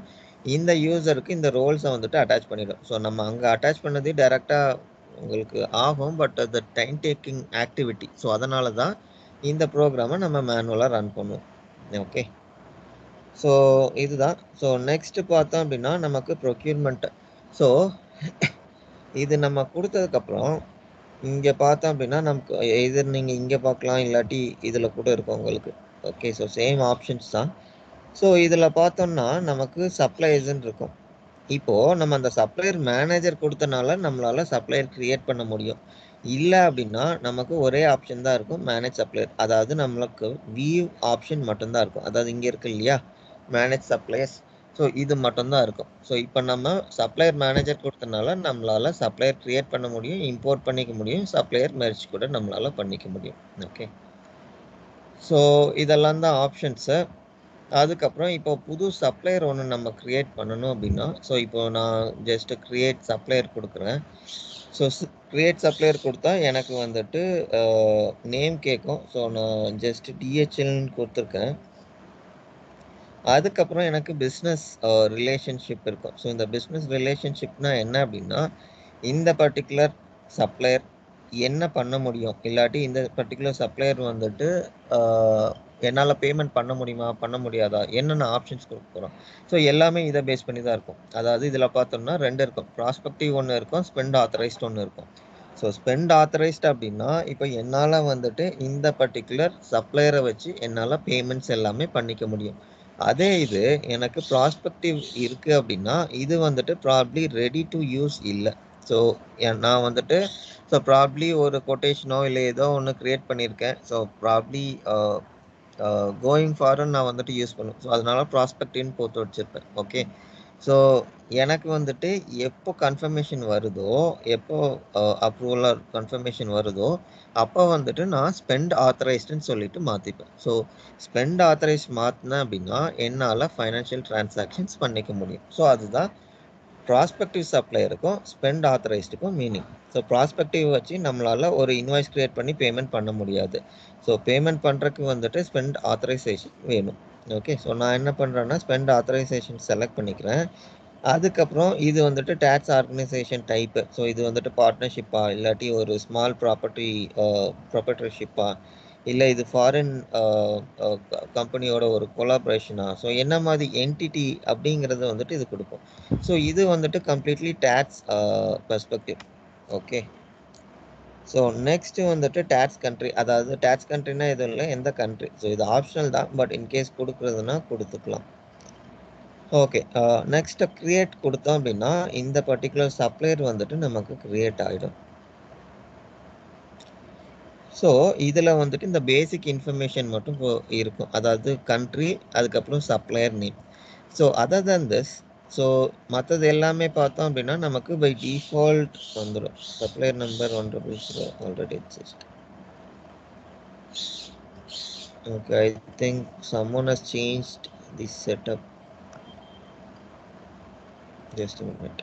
இந்த யூசருக்கு இந்த ரோல்ஸை வந்துட்டு அட்டாச் பண்ணிடும். ஸோ நம்ம அங்கே அட்டாச் பண்ணது டேரெக்டாக உங்களுக்கு ஆகும் பட் அது டைம் டேக்கிங் ஆக்டிவிட்டி ஸோ அதனால தான் இந்த ப்ரோக்ராமை நம்ம மேனுவலாக ரன் பண்ணுவோம். ஓகே ஸோ இதுதான். ஸோ நெக்ஸ்ட்டு பார்த்தோம் அப்படின்னா நமக்கு ப்ரொக்யூர்மெண்ட் ஸோ இது நம்ம கொடுத்ததுக்கப்புறம் இங்கே பார்த்தோம் அப்படின்னா நமக்கு எதிர் நீங்கள் இங்கே பார்க்கலாம் இல்லாட்டி இதில் கூட இருக்கும் உங்களுக்கு. ஓகே ஸோ சேம் ஆப்ஷன்ஸ் தான். ஸோ இதில் பார்த்தோம்னா நமக்கு சப்ளையர்ஸ்ன்னு இருக்கும். இப்போது நம்ம அந்த சப்ளையர் மேனேஜர் கொடுத்தனால நம்மளால் சப்ளையர் க்ரியேட் பண்ண முடியும். இல்லை அப்படின்னா நமக்கு ஒரே ஆப்ஷன் தான் இருக்கும் மேனேஜ் சப்ளையர் அதாவது நம்மளுக்கு வியூ ஆப்ஷன் மட்டும்தான் இருக்கும். அதாவது இங்கே இருக்கு இல்லையா? மேனேஜ் சப்ளையர்ஸ் ஸோ இது மட்டும்தான் இருக்கும். ஸோ இப்போ நம்ம சப்ளையர் மேனேஜர் கொடுத்தனால நம்மளால் சப்ளையர் க்ரியேட் பண்ண முடியும் இம்போர்ட் பண்ணிக்க முடியும் சப்ளையர் மெர்ச் கூட நம்மளால் பண்ணிக்க முடியும். ஓகே ஸோ இதெல்லாம் தான் ஆப்ஷன்ஸு அதுக்கப்புறம் இப்போ புது சப்ளையர் ஒன்று நம்ம க்ரியேட் பண்ணணும் அப்படின்னா ஸோ இப்போ நான் ஜஸ்ட் க்ரியேட் சப்ளையர் கொடுக்குறேன். ஸோ க்ரியேட் சப்ளையர் கொடுத்தா எனக்கு வந்துட்டு நேம் கேட்கும். ஸோ நான் ஜஸ்ட் டிஹெச்எல்னு கொடுத்துருக்கேன். அதுக்கப்புறம் எனக்கு பிஸ்னஸ் ரிலேஷன்ஷிப் இருக்கும். ஸோ இந்த பிஸ்னஸ் ரிலேஷன்ஷிப்னா என்ன அப்படின்னா இந்த பர்டிகுலர் சப்ளையர் என்ன பண்ண முடியும்? இல்லாட்டி இந்த பர்டிகுலர் சப்ளையர் வந்துட்டு என்னால் பேமெண்ட் பண்ண முடியுமா? பண்ண முடியாதா? என்னென்ன ஆப்ஷன்ஸ் கொடுக்க போகிறோம் ஸோ எல்லாமே இதை பேஸ் பண்ணி தான் இருக்கும். அதாவது இதில் பார்த்தோம்னா ரெண்டு இருக்கும். ப்ராஸ்பெக்டிவ் ஒன்று இருக்கும் ஸ்பெண்ட் ஆத்தரைஸ்ட் ஒன்று இருக்கும். ஸோ ஸ்பெண்ட் ஆத்தரைஸ்ட் அப்படின்னா இப்போ என்னால் வந்துட்டு இந்த பர்டிகுலர் சப்ளையரை வச்சு என்னால் பேமெண்ட்ஸ் எல்லாமே பண்ணிக்க முடியும். அதே இது எனக்கு ப்ராஸ்பெக்டிவ் இருக்குது அப்படின்னா இது வந்துட்டு ப்ராப்ளி ரெடி டு யூஸ் இல்லை. ஸோ நான் வந்துட்டு ஸோ ப்ராப்ளி ஒரு கொட்டேஷனோ இல்லை ஏதோ ஒன்று க்ரியேட் பண்ணியிருக்கேன் so probably Uh, going forward நான் வந்துட்டு யூஸ் பண்ணுவேன் ஸோ அதனால ப்ராஸ்பெக்டின்னு போட்டு வச்சுருப்பேன். ஓகே ஸோ எனக்கு வந்துட்டு எப்போ கன்ஃபர்மேஷன் வருதோ எப்போ uh, அப்ரூவலாக கன்ஃபர்மேஷன் வருதோ அப்போ வந்துட்டு நான் ஸ்பெண்ட் ஆத்தரைஸ்டுன்னு சொல்லிட்டு மாற்றிப்பேன் ஸோ ஸ்பெண்ட் ஆத்தரைஸ் மாற்றினேன் அப்படின்னா என்னால் ஃபைனான்ஷியல் டிரான்சாக்ஷன்ஸ் பண்ணிக்க முடியும். ஸோ அதுதான் ப்ராஸ்பெக்டிவ் சப்ளையருக்கும் ஸ்பெண்ட் ஆத்தரைஸ்டுக்கும் மீனிங் ஸோ ப்ராஸ்பெக்டிவ் வச்சு நம்மளால் ஒரு இன்வாய்ஸ் க்ரியேட் பண்ணி பேமெண்ட் பண்ண முடியாது. ஸோ பேமெண்ட் பண்ணுறதுக்கு வந்துட்டு ஸ்பெண்ட் ஆத்தரைசேஷன் வேணும். ஓகே ஸோ நான் என்ன பண்ணுறேன்னா ஸ்பெண்ட் ஆத்தரைசேஷன் செலக்ட் பண்ணிக்கிறேன். அதுக்கப்புறம் இது வந்துட்டு டேக்ஸ் ஆர்கனைசேஷன் டைப்பு ஸோ இது வந்துட்டு பார்ட்னர்ஷிப்பா இல்லாட்டி ஒரு ஸ்மால் ப்ராப்பர்ட்டி ப்ராப்பர்ட்டர்ஷிப்பா இல்லை இது ஃபாரின் கம்பெனியோட ஒரு கொலாபரேஷனா ஸோ என்ன மாதிரி என்டிட்டி அப்படிங்கிறத வந்துட்டு இது கொடுக்கும். ஸோ இது வந்துட்டு completely tax perspective okay so next வந்துட்டு டேக்ஸ் கண்ட்ரி அதாவது டேக்ஸ் கண்ட்ரினா எதுவும் இல்லை எந்த கண்ட்ரி ஸோ இது ஆப்ஷனல் தான் பட் இன்கேஸ் கொடுக்குறதுனா கொடுத்துக்கலாம். ஓகே நெக்ஸ்ட்டு க்ரியேட் கொடுத்தோம் அப்படின்னா இந்த பர்டிகுலர் சப்ளையர் வந்துட்டு நமக்கு க்ரியேட் ஆகிடும் ஸோ இதில் வந்துட்டு இந்த பேசிக் இன்ஃபர்மேஷன் மட்டும் இருக்கும். அதாவது கண்ட்ரி அதுக்கப்புறம் supplier name so other than this so மற்றது எல்லாமே பார்த்தோம் அப்படின்னா நமக்கு பை டிஃபால்ட் வந்துடும் supplier number one double zero already exist okay I think someone has change this setup just minute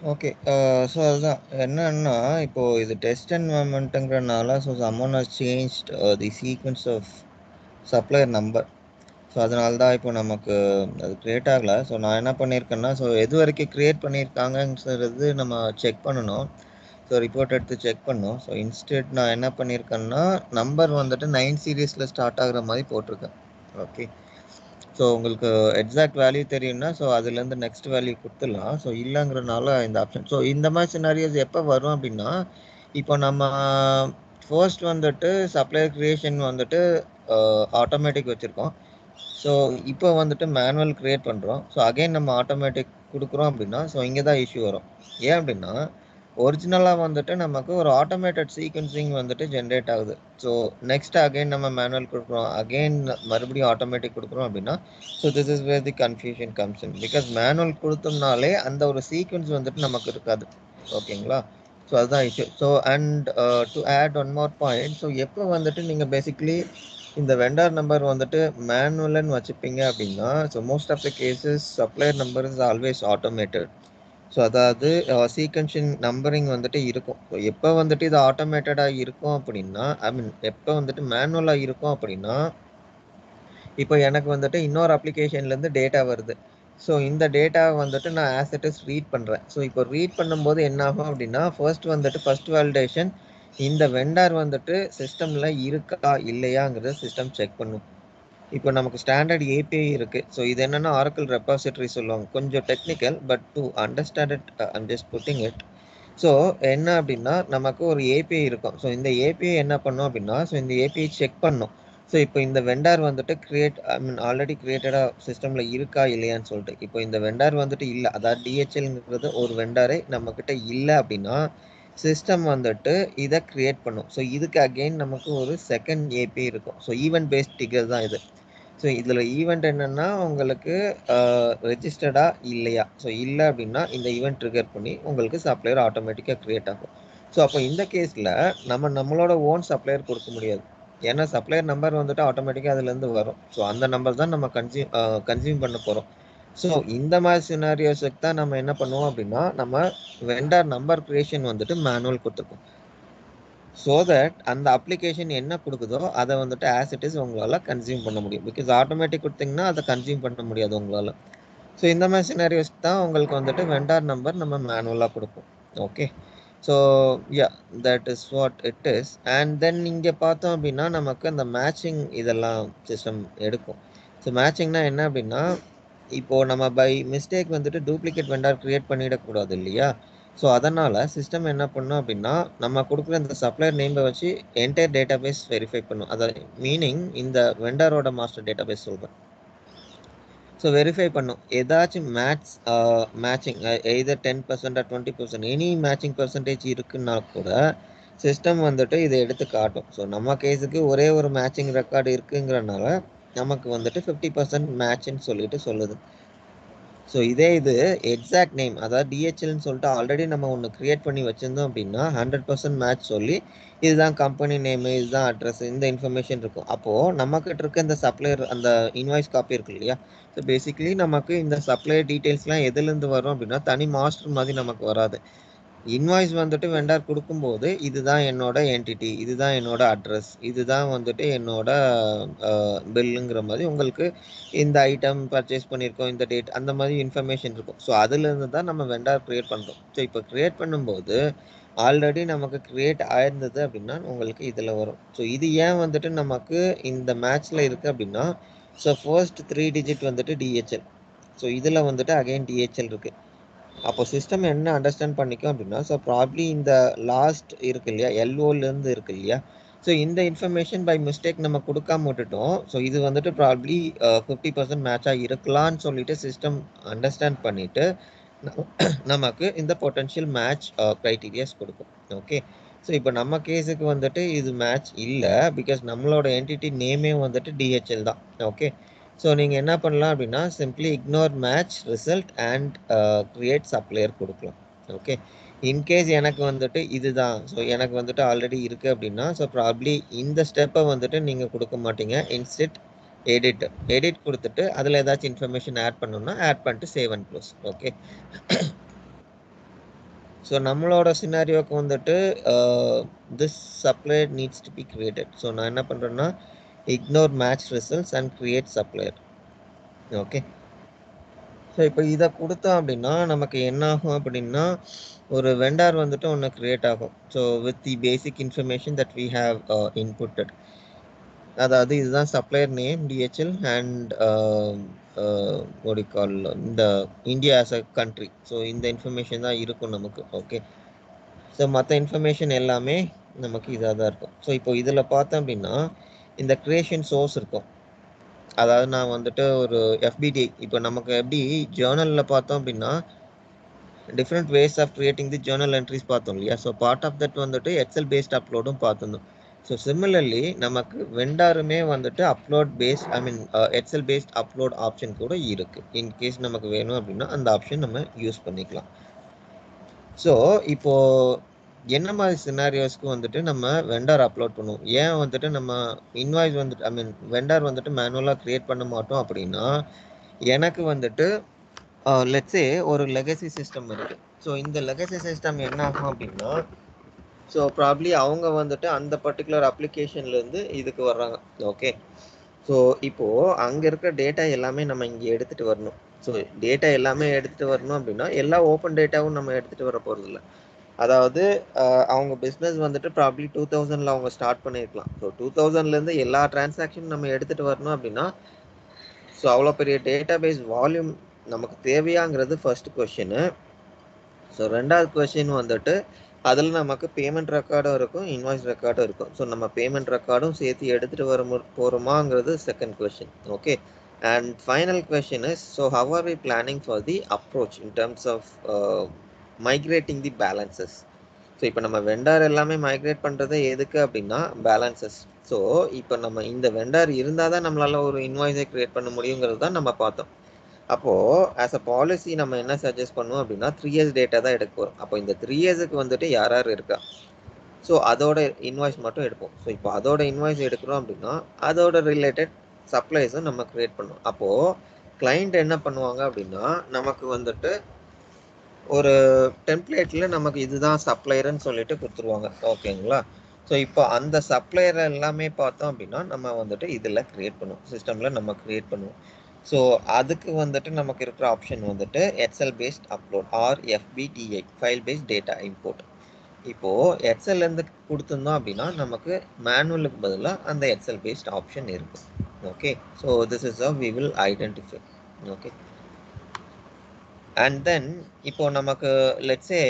okay so uh, அதுதான். என்னன்னா இப்போ இது test என்வரன்மெண்ட்டுங்கிறனால so someone has change the sequence of supplier number so அதனால தான் இப்போ நமக்கு அது create ஆகலை. ஸோ நான் என்ன பண்ணியிருக்கேன்னா ஸோ எது வரைக்கும் க்ரியேட் பண்ணியிருக்காங்கங்கிறது நம்ம செக் பண்ணணும். ஸோ ரிப்போர்ட் எடுத்து செக் பண்ணோம். ஸோ இன்ஸ்டெட் நான் என்ன பண்ணியிருக்கேன்னா நம்பர் வந்துட்டு நைன் சீரீஸில் ஸ்டார்ட் ஆகிற மாதிரி போட்டிருக்கேன். ஓகே ஸோ உங்களுக்கு எக்ஸாக்ட் வேல்யூ தெரியும்னா ஸோ அதுலேருந்து நெக்ஸ்ட் வேல்யூ கொடுத்துடலாம். ஸோ இல்லைங்கிறனால இந்த ஆப்ஷன் ஸோ இந்த மாதிரி சினாரியோஸ் எப்போ வரும் அப்படின்னா இப்போ நம்ம ஃபர்ஸ்ட் வந்துட்டு சப்ளையர் க்ரியேஷன் வந்துட்டு ஆட்டோமேட்டிக் வச்சுருக்கோம். ஸோ இப்போ வந்துட்டு மேனுவல் க்ரியேட் பண்ணுறோம் ஸோ அகைன் நம்ம ஆட்டோமேட்டிக் கொடுக்குறோம் அப்படின்னா ஸோ இங்கே தான் இஷ்யூ வரும். ஏன் அப்படின்னா ஒரிஜினலாக வந்துட்டு நமக்கு ஒரு ஆட்டோமேட்டட் சீக்வன்சிங் வந்துட்டு ஜென்ரேட் ஆகுது. ஸோ நெக்ஸ்ட் அகைன் நம்ம மேனுவல் கொடுக்குறோம். அகைன் மறுபடியும் ஆட்டோமேட்டிக் கொடுக்குறோம் அப்படின்னா so this is where the confusion comes in because manual கொடுத்தோம்னாலே அந்த ஒரு சீக்வன்ஸ் வந்துட்டு நமக்கு இருக்காது. ஓகேங்களா ஸோ அதுதான் issue so and to add one more point so எப்போ வந்துட்டு நீங்கள் பேசிக்லி இந்த வெண்டார் நம்பர் வந்துட்டு மேனுவல்னு வச்சுப்பீங்க அப்படின்னா so most of the cases supplier number is always automated so அதாவது uh, சீக்வன்ஷிங் நம்பரிங் வந்துட்டு இருக்கும். ஸோ எப்போ வந்துட்டு இது ஆட்டோமேட்டடாக இருக்கும் அப்படின்னா ஐ மீன் எப்போ வந்துட்டு மேனுவலாக இருக்கும் அப்படின்னா இப்போ எனக்கு வந்துட்டு இன்னொரு அப்ளிகேஷன்லேருந்து டேட்டா வருது. ஸோ இந்த டேட்டாவை வந்துட்டு நான் ஆஸ் இட் இஸ் ரீட் பண்ணுறேன் ஸோ இப்போ ரீட் பண்ணும்போது என்ன ஆகும் அப்படின்னா ஃபர்ஸ்ட் வந்துட்டு ஃபர்ஸ்ட் வேலிடேஷன் இந்த வெண்டார் வந்துட்டு சிஸ்டமில் இருக்கா இல்லையாங்கிறத சிஸ்டம் செக் பண்ணும். இப்போ நமக்கு ஸ்டாண்டர்ட் ஏபிஐ இருக்குது ஸோ இது என்னென்னா ஆரக்கிள் ரெப்பாசிட்டரி சொல்லுவாங்க. கொஞ்சம் technical but to understand it I'm just putting it so என்ன அப்படின்னா நமக்கு ஒரு ஏபிஐ இருக்கும். ஸோ இந்த ஏபிஐ என்ன பண்ணும் அப்படின்னா ஸோ இந்த ஏபிஐ செக் பண்ணும். ஸோ இப்போ இந்த வெண்டார் வந்துட்டு கிரியேட் ஐ மீன் ஆல்ரெடி கிரியேட்டடாக சிஸ்டமில் இருக்கா இல்லையான்னு சொல்லிட்டு இப்போ இந்த வெண்டார் வந்துட்டு இல்லை. அதாவது டிஹெச்எல்ங்கிறது ஒரு வெண்டாரே நம்மக்கிட்ட இல்லை அப்படின்னா சிஸ்டம் வந்துட்டு இதை கிரியேட் பண்ணும். ஸோ இதுக்கு அகெயின் நமக்கு ஒரு செகண்ட் ஏபி இருக்கும். ஸோ ஈவெண்ட் பேஸ்ட் டிகர் தான் இது. ஸோ இதில் ஈவெண்ட் என்னென்னா உங்களுக்கு ரெஜிஸ்டர்டா இல்லையா? ஸோ இல்லை அப்படின்னா இந்த ஈவெண்ட் ட்ரிகர் பண்ணி உங்களுக்கு சப்ளையர் ஆட்டோமேட்டிக்காக க்ரியேட் ஆகும். ஸோ அப்போ இந்த கேஸில் நம்ம நம்மளோட ஓன் சப்ளையர் கொடுக்க முடியாது. ஏன்னா சப்ளையர் நம்பர் வந்துட்டு ஆட்டோமேட்டிக்காக அதுலேருந்து வரும். ஸோ அந்த நம்பர் தான் நம்ம கன்சியூம் கன்சியூம் பண்ண போகிறோம் ஸோ இந்த மாதிரி சினாரியோஸுக்கு தான் நம்ம என்ன பண்ணுவோம் அப்படின்னா நம்ம வெண்டர் நம்பர் க்ரியேஷன் வந்துட்டு மேனுவல் கொடுத்துருக்கோம். ஸோ தட் அந்த அப்ளிகேஷன் என்ன கொடுக்குதோ அதை வந்துட்டு ஆஸ் இட் இஸ் உங்களால் கன்சியூம் பண்ண முடியும். பிகாஸ் ஆட்டோமேட்டிக் கொடுத்தீங்கன்னா அதை கன்சியூம் பண்ண முடியாது உங்களால். ஸோ இந்த மாதிரி சினாரியோஸ் தான் உங்களுக்கு வந்துட்டு வெண்டார் நம்பர் நம்ம மேனுவலாக கொடுப்போம். Okay so yeah that is what it is and then இங்கே பார்த்தோம் அப்படின்னா நமக்கு அந்த மேட்சிங் இதெல்லாம் சிஸ்டம் எடுக்கும். ஸோ மேட்சிங்னா என்ன அப்படின்னா இப்போது நம்ம பை மிஸ்டேக் வந்துட்டு டூப்ளிகேட் வெண்டார் க்ரியேட் பண்ணிடக்கூடாது இல்லையா? ஸோ அதனால் சிஸ்டம் என்ன பண்ணும் அப்படின்னா நம்ம கொடுக்குற இந்த சப்ளையர் நேமை வச்சு என்டையர் டேட்டா பேஸ் வெரிஃபை பண்ணும். அதாவது மீனிங் இந்த வெண்டரோட மாஸ்டர் டேட்டா பேஸ் சொல்கிறேன் ஸோ வெரிஃபை பண்ணும். ஏதாச்சும் match matching either ten percent twenty percent any matching percentage இருக்குன்னா கூட சிஸ்டம் வந்துட்டு இதை எடுத்து காட்டும். ஸோ நம்ம கேஸுக்கு ஒரே ஒரு மேட்சிங் ரெக்கார்டு இருக்குங்கிறனால நமக்கு வந்துட்டு ஃபிஃப்டி பர்சன்ட் மேட்ச்னு சொல்லிட்டு சொல்லுது. ஸோ இதே இது எக்ஸாக்ட் நேம் அதாவது டிஹெச்எல்னு சொல்லிட்டு ஆல்ரெடி நம்ம ஒன்று க்ரியேட் பண்ணி வச்சுருந்தோம் அப்படின்னா ஹண்ட்ரட் பர்சன்ட் மேட்ச் சொல்லி இதுதான் கம்பெனி நேமு இதுதான் அட்ரஸ் இந்த இன்ஃபர்மேஷன் இருக்கும். அப்போது நம்மக்கிட்ட இருக்க இந்த சப்ளையர் அந்த இன்வாய்ஸ் காப்பி இருக்கு இல்லையா? ஸோ பேசிக்கலி நமக்கு இந்த சப்ளையர் டீட்டெயில்ஸ்லாம் எதுலேருந்து வரும் அப்படின்னா தனி மாஸ்டர் மாதிரி நமக்கு வராது. இன்வாய்ஸ் வந்துட்டு வெண்டார் கொடுக்கும்போது இதுதான் என்னோட என்டிட்டி இதுதான் என்னோட அட்ரஸ் இதுதான் வந்துட்டு என்னோட பில்லுங்கிற மாதிரி உங்களுக்கு இந்த ஐட்டம் பர்ச்சேஸ் பண்ணியிருக்கோம் இந்த டேட் அந்த மாதிரி இன்ஃபர்மேஷன் இருக்கும். ஸோ அதுலேருந்து தான் நம்ம வெண்டார் க்ரியேட் பண்ணுறோம் ஸோ இப்போ க்ரியேட் பண்ணும்போது ஆல்ரெடி நமக்கு க்ரியேட் ஆயிருந்தது அப்படின்னா உங்களுக்கு இதில் வரும். ஸோ இது ஏன் வந்துட்டு நமக்கு இந்த மேட்ச்சில் இருக்குது அப்படின்னா ஸோ ஃபர்ஸ்ட் த்ரீ டிஜிட் வந்துட்டு டிஹெச்எல் ஸோ இதில் வந்துட்டு அகைன் டிஹெச்எல் இருக்குது அப்போ சிஸ்டம் என்ன அண்டர்ஸ்டாண்ட் பண்ணிக்கும் அப்படின்னா ஸோ ப்ராப்ளி இந்த லாஸ்ட் இருக்கு இல்லையா எல்ஓலேருந்து இருக்கு இல்லையா ஸோ இந்த இன்ஃபர்மேஷன் பை மிஸ்டேக் நம்ம கொடுக்காம விட்டுட்டோம். ஸோ இது வந்துட்டு ப்ராப்ளி ஃபிஃப்டி பர்சன்ட் மேட்சாக இருக்கலாம்னு சொல்லிட்டு சிஸ்டம் அண்டர்ஸ்டாண்ட் பண்ணிட்டு நமக்கு இந்த பொட்டன்ஷியல் மேட்ச் க்ரைட்டீரியாஸ் கொடுக்கும். ஓகே ஸோ இப்போ நம்ம கேஸுக்கு வந்துட்டு இது மேட்ச் இல்லை பிகாஸ் நம்மளோட என்டிட்டி நேமே வந்துட்டு டிஹெச்எல் தான். ஓகே ஸோ நீங்கள் என்ன பண்ணலாம் அப்படின்னா simply ignore match result and create supplier கொடுக்கலாம். ஓகே இன்கேஸ் எனக்கு வந்துட்டு இதுதான். ஸோ எனக்கு வந்துட்டு ஆல்ரெடி இருக்குது அப்படின்னா ஸோ ப்ராப்ளி இந்த ஸ்டெப்பை வந்துட்டு நீங்கள் கொடுக்க மாட்டீங்க. இன்ஸ்டெட் எடிட் எடிட் கொடுத்துட்டு அதில் ஏதாச்சும் இன்ஃபர்மேஷன் ஆட் பண்ணணும்னா ஆட் பண்ணிட்டு save and close okay so நம்மளோட சினாரியோக்கு வந்துட்டு this supply needs to be created so நான் என்ன பண்ணுறேன்னா ignore match results and create supplier okay so இப்போ இதை கொடுத்தோம் அப்படின்னா நமக்கு என்ன ஆகும் அப்படின்னா ஒரு வெண்டார் வந்துட்டு ஒன்று கிரியேட் ஆகும். So with the basic information that we have inputted அதாவது இதுதான் supplier name DHL and call இந்த India as a country so இந்த இன்ஃபர்மேஷன் தான் இருக்கும் நமக்கு. ஓகே ஸோ மற்ற இன்ஃபர்மேஷன் எல்லாமே நமக்கு இதாக தான் இருக்கும். ஸோ இப்போ இதில் பார்த்தோம் அப்படின்னா இந்த க்ரியேஷன் சோர்ஸ் இருக்கும். அதாவது நான் வந்துட்டு ஒரு எஃபிடி இப்போ நமக்கு எப்படி ஜேர்னலில் பார்த்தோம் அப்படின்னா different ways of creating the journal entries பார்த்தோம் இல்லையா? ஸோ பார்ட் ஆஃப் தட் வந்துட்டு எக்ஸல் பேஸ்ட் அப்லோடும் பார்த்துருந்தோம். ஸோ சிமிலர்லி நமக்கு வெண்டாருமே வந்துட்டு upload based I mean excel based upload option கூட இருக்குது இன்கேஸ் நமக்கு வேணும் அப்படின்னா அந்த ஆப்ஷன் நம்ம யூஸ் பண்ணிக்கலாம். ஸோ இப்போ என்ன மாதிரி சினாரியோஸ்க்கு வந்துட்டு நம்ம வெண்டர் அப்லோட் பண்ணுவோம்? ஏன் வந்துட்டு நம்ம இன்வாய்ஸ் வந்துட்டு ஐ மீன் வெண்டர் வந்துட்டு மேனுவலாக க்ரியேட் பண்ண மாட்டோம் அப்படின்னா எனக்கு வந்துட்டு லெட்ஸே ஒரு லெகசி சிஸ்டம் இருக்கு. ஸோ இந்த லெகசி சிஸ்டம் என்ன ஆகும் அப்படின்னா ஸோ ப்ராப்ளி அவங்க வந்துட்டு அந்த பர்டிகுலர் அப்ளிகேஷன்லேருந்து இதுக்கு வர்றாங்க. ஓகே ஸோ இப்போது அங்கே இருக்கிற டேட்டா எல்லாமே நம்ம இங்கே எடுத்துகிட்டு வரணும். ஸோ டேட்டா எல்லாமே எடுத்துகிட்டு வரணும் அப்படின்னா எல்லா ஓப்பன் டேட்டாவும் நம்ம எடுத்துகிட்டு வர போகிறதில்ல அதாவது அவங்க பிஸ்னஸ் வந்துட்டு ப்ராப்ளி டூ தௌசண்டில் அவங்க ஸ்டார்ட் பண்ணியிருக்கலாம் ஸோ டூ தௌசண்ட்லேருந்து எல்லா டிரான்சாக்ஷன் நம்ம எடுத்துகிட்டு வரணும் அப்படின்னா ஸோ அவ்வளோ பெரிய டேட்டா பேஸ் வால்யூம் நமக்கு தேவையாங்கிறது ஃபர்ஸ்ட் கொஷினு ஸோ ரெண்டாவது கொஷின் வந்துட்டு அதில் நமக்கு பேமெண்ட் ரெக்கார்டும் இருக்கும் இன்வாய்ஸ் ரெக்கார்டும் இருக்கும். ஸோ நம்ம பேமெண்ட் ரெக்கார்டும் சேர்த்து எடுத்துகிட்டு வர போகிறோமாங்கிறது second question okay and final question is so how are we planning for the approach in terms of migrating the balances so இப்போ நம்ம வெண்டார் எல்லாமே மைக்ரேட் பண்ணுறது எதுக்கு அப்படின்னா பேலன்சஸ் ஸோ இப்போ நம்ம இந்த வெண்டார் இருந்தால் தான் நம்மளால் ஒரு இன்வாய்ஸை க்ரியேட் பண்ண முடியுங்கிறது தான் நம்ம பார்த்தோம். அப்போது ஆஸ் அ பாலிசி நம்ம என்ன சஜஸ்ட் பண்ணுவோம் அப்படின்னா த்ரீ இயர்ஸ் டேட்டா தான் எடுக்க வரும் அப்போ இந்த த்ரீ இயர்ஸுக்கு வந்துட்டு யார் யார் இருக்கா? ஸோ அதோட இன்வாய்ஸ் மட்டும் எடுப்போம். ஸோ இப்போ அதோட இன்வாய்ஸ் எடுக்கிறோம் அப்படின்னா அதோட ரிலேட்டட் சப்ளைஸும் நம்ம க்ரியேட் பண்ணுவோம். அப்போது கிளைண்ட் என்ன பண்ணுவாங்க அப்படின்னா நமக்கு வந்துட்டு ஒரு டெம்ப்ளேட்டில் நமக்கு இதுதான் சப்ளையர்னு சொல்லிட்டு கொடுத்துருவாங்க. ஓகேங்களா ஸோ இப்போ அந்த சப்ளையர் எல்லாமே பார்த்தோம் அப்படின்னா நம்ம வந்துட்டு இதில் க்ரியேட் பண்ணுவோம். சிஸ்டமில் நம்ம க்ரியேட் பண்ணுவோம். ஸோ அதுக்கு வந்துட்டு நமக்கு இருக்கிற ஆப்ஷன் வந்துட்டு excel based upload or FBDI file based data import இப்போது எக்ஸல்லேருந்து கொடுத்துருந்தோம் அப்படின்னா நமக்கு மேனுவலுக்கு பதிலாக அந்த எக்ஸல் பேஸ்ட் ஆப்ஷன் இருக்கும் okay so this is a we will identify okay and then இப்போ நமக்கு லெட்ஸே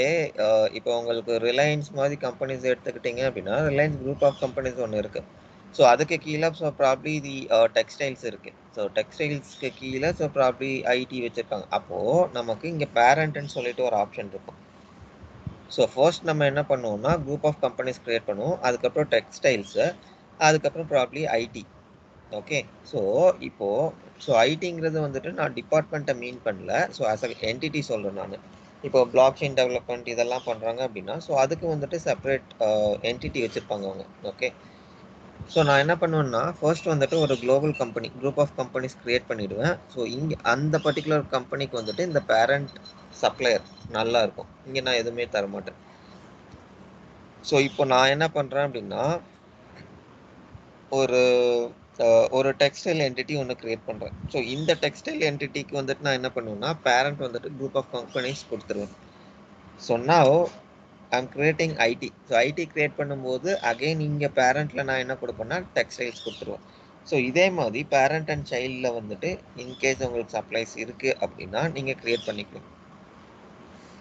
uh, இப்போ உங்களுக்கு ரிலையன்ஸ் மாதிரி கம்பெனிஸ் எடுத்துக்கிட்டிங்க அப்படின்னா ரிலையன்ஸ் குரூப் ஆஃப் கம்பெனிஸ் ஒன்று இருக்குது ஸோ அதுக்கு கீழே so probably the textiles uh, இருக்குது ஸோ டெக்ஸ்டைல்ஸ்க்கு கீழே ஸோ ப்ராப்ளி ஐடி வச்சுருக்காங்க. அப்போது நமக்கு இங்கே பேரண்ட்னு சொல்லிட்டு ஒரு ஆப்ஷன் இருக்கும். ஸோ ஃபர்ஸ்ட் நம்ம என்ன பண்ணுவோம்னா குரூப் ஆஃப் கம்பெனிஸ் க்ரியேட் பண்ணுவோம். அதுக்கப்புறம் டெக்ஸ்டைல்ஸு அதுக்கப்புறம் ப்ராப்ளி ஐடி ஓகே ஸோ இப்போது ஸோ ஐடிங்கிறது வந்துட்டு நான் டிபார்ட்மெண்ட்டை மீன் பண்ணல. ஸோ ஆஸ் அ என்டிட்டி சொல்கிறேன் நான். இப்போ பிளாக் செயின் டெவலப்மெண்ட் இதெல்லாம் பண்ணுறாங்க அப்படின்னா ஸோ அதுக்கு வந்துட்டு செப்பரேட் என்டிட்டி uh, வச்சுருப்பாங்க அவங்க. ஓகே ஸோ நான் என்ன பண்ணுவேன்னா ஃபர்ஸ்ட் வந்துட்டு ஒரு global company group of companies create பண்ணிவிடுவேன் ஸோ இங்கே அந்த பர்டிகுலர் கம்பெனிக்கு வந்துட்டு இந்த பேரண்ட் சப்ளையர் நல்லா இருக்கும். இங்கே நான் எதுவுமே தர மாட்டேன் ஸோ இப்போ நான் என்ன பண்ணுறேன் அப்படின்னா ஒரு ஒரு டெக்ஸ்டைல் என்டிட்டி ஒன்று க்ரியேட் பண்ணுறேன் ஸோ இந்த டெக்ஸ்டைல் என்டிட்டிக்கு வந்துட்டு நான் என்ன பண்ணுவேன்னா பேரண்ட் வந்துட்டு குரூப் ஆஃப் கம்பெனிஸ் கொடுத்துருவேன். So now I'm creating IT so IT create பண்ணும்போது அகெயின் இங்கே பேரண்ட்டில் நான் என்ன கொடுப்பேன்னா டெக்ஸ்டைல்ஸ் கொடுத்துருவேன். ஸோ இதே மாதிரி பேரண்ட் அண்ட் சைல்டில் வந்துட்டு இன்கேஸ் உங்களுக்கு சப்ளைஸ் இருக்குது அப்படின்னா நீங்கள் க்ரியேட் பண்ணிக்கலாம்.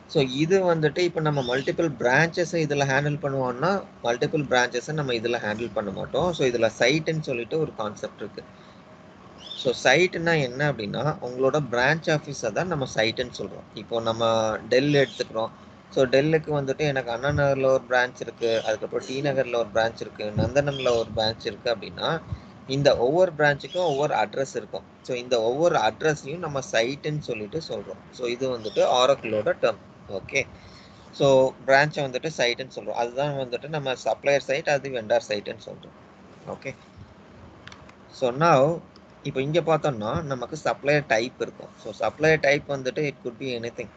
ஸோ இது வந்துட்டு இப்போ நம்ம மல்டிபிள் பிரான்ச்சஸை இதில் ஹேண்டில் பண்ணுவோம்னா மல்டிபிள் பிரான்ச்சஸை நம்ம இதில் ஹேண்டில் பண்ண மாட்டோம். ஸோ இதில் சைட்டுன்னு சொல்லிட்டு ஒரு கான்செப்ட் இருக்குது ஸோ சைட்டுனா என்ன அப்படின்னா உங்களோட பிரான்ச் ஆஃபீஸை தான் நம்ம சைட்டுன்னு சொல்கிறோம் இப்போ நம்ம டெல் எடுத்துக்கிறோம். ஸோ டெல்லுக்கு வந்துட்டு எனக்கு அண்ணா நகரில் ஒரு பிரான்ச் இருக்குது அதுக்கப்புறம் டி நகரில் ஒரு பிரான்ச் இருக்குது நந்தனமில் ஒரு பிரான்ச் இருக்குது அப்படின்னா இந்த ஒவ்வொரு பிரான்ச்சுக்கும் ஒவ்வொரு அட்ரஸ் இருக்கும். ஸோ இந்த ஒவ்வொரு அட்ரஸையும் நம்ம சைட்டுன்னு சொல்லிட்டு சொல்கிறோம் ஸோ இது வந்துட்டு ஆரக்கிளோட டேர்ம் ஓகே ஸோ பிரான்ச்சை வந்துட்டு சைட்டுன்னு சொல்கிறோம் அதுதான் வந்துட்டு நம்ம சப்ளையர் சைட் அது வெண்டார் சைட்டுன்னு சொல்கிறோம் ஓகே ஸோ நான் இப்போ இங்கே பார்த்தோம்னா நமக்கு சப்ளையர் டைப் இருக்கும். ஸோ சப்ளையர் டைப் வந்துட்டு it could be anything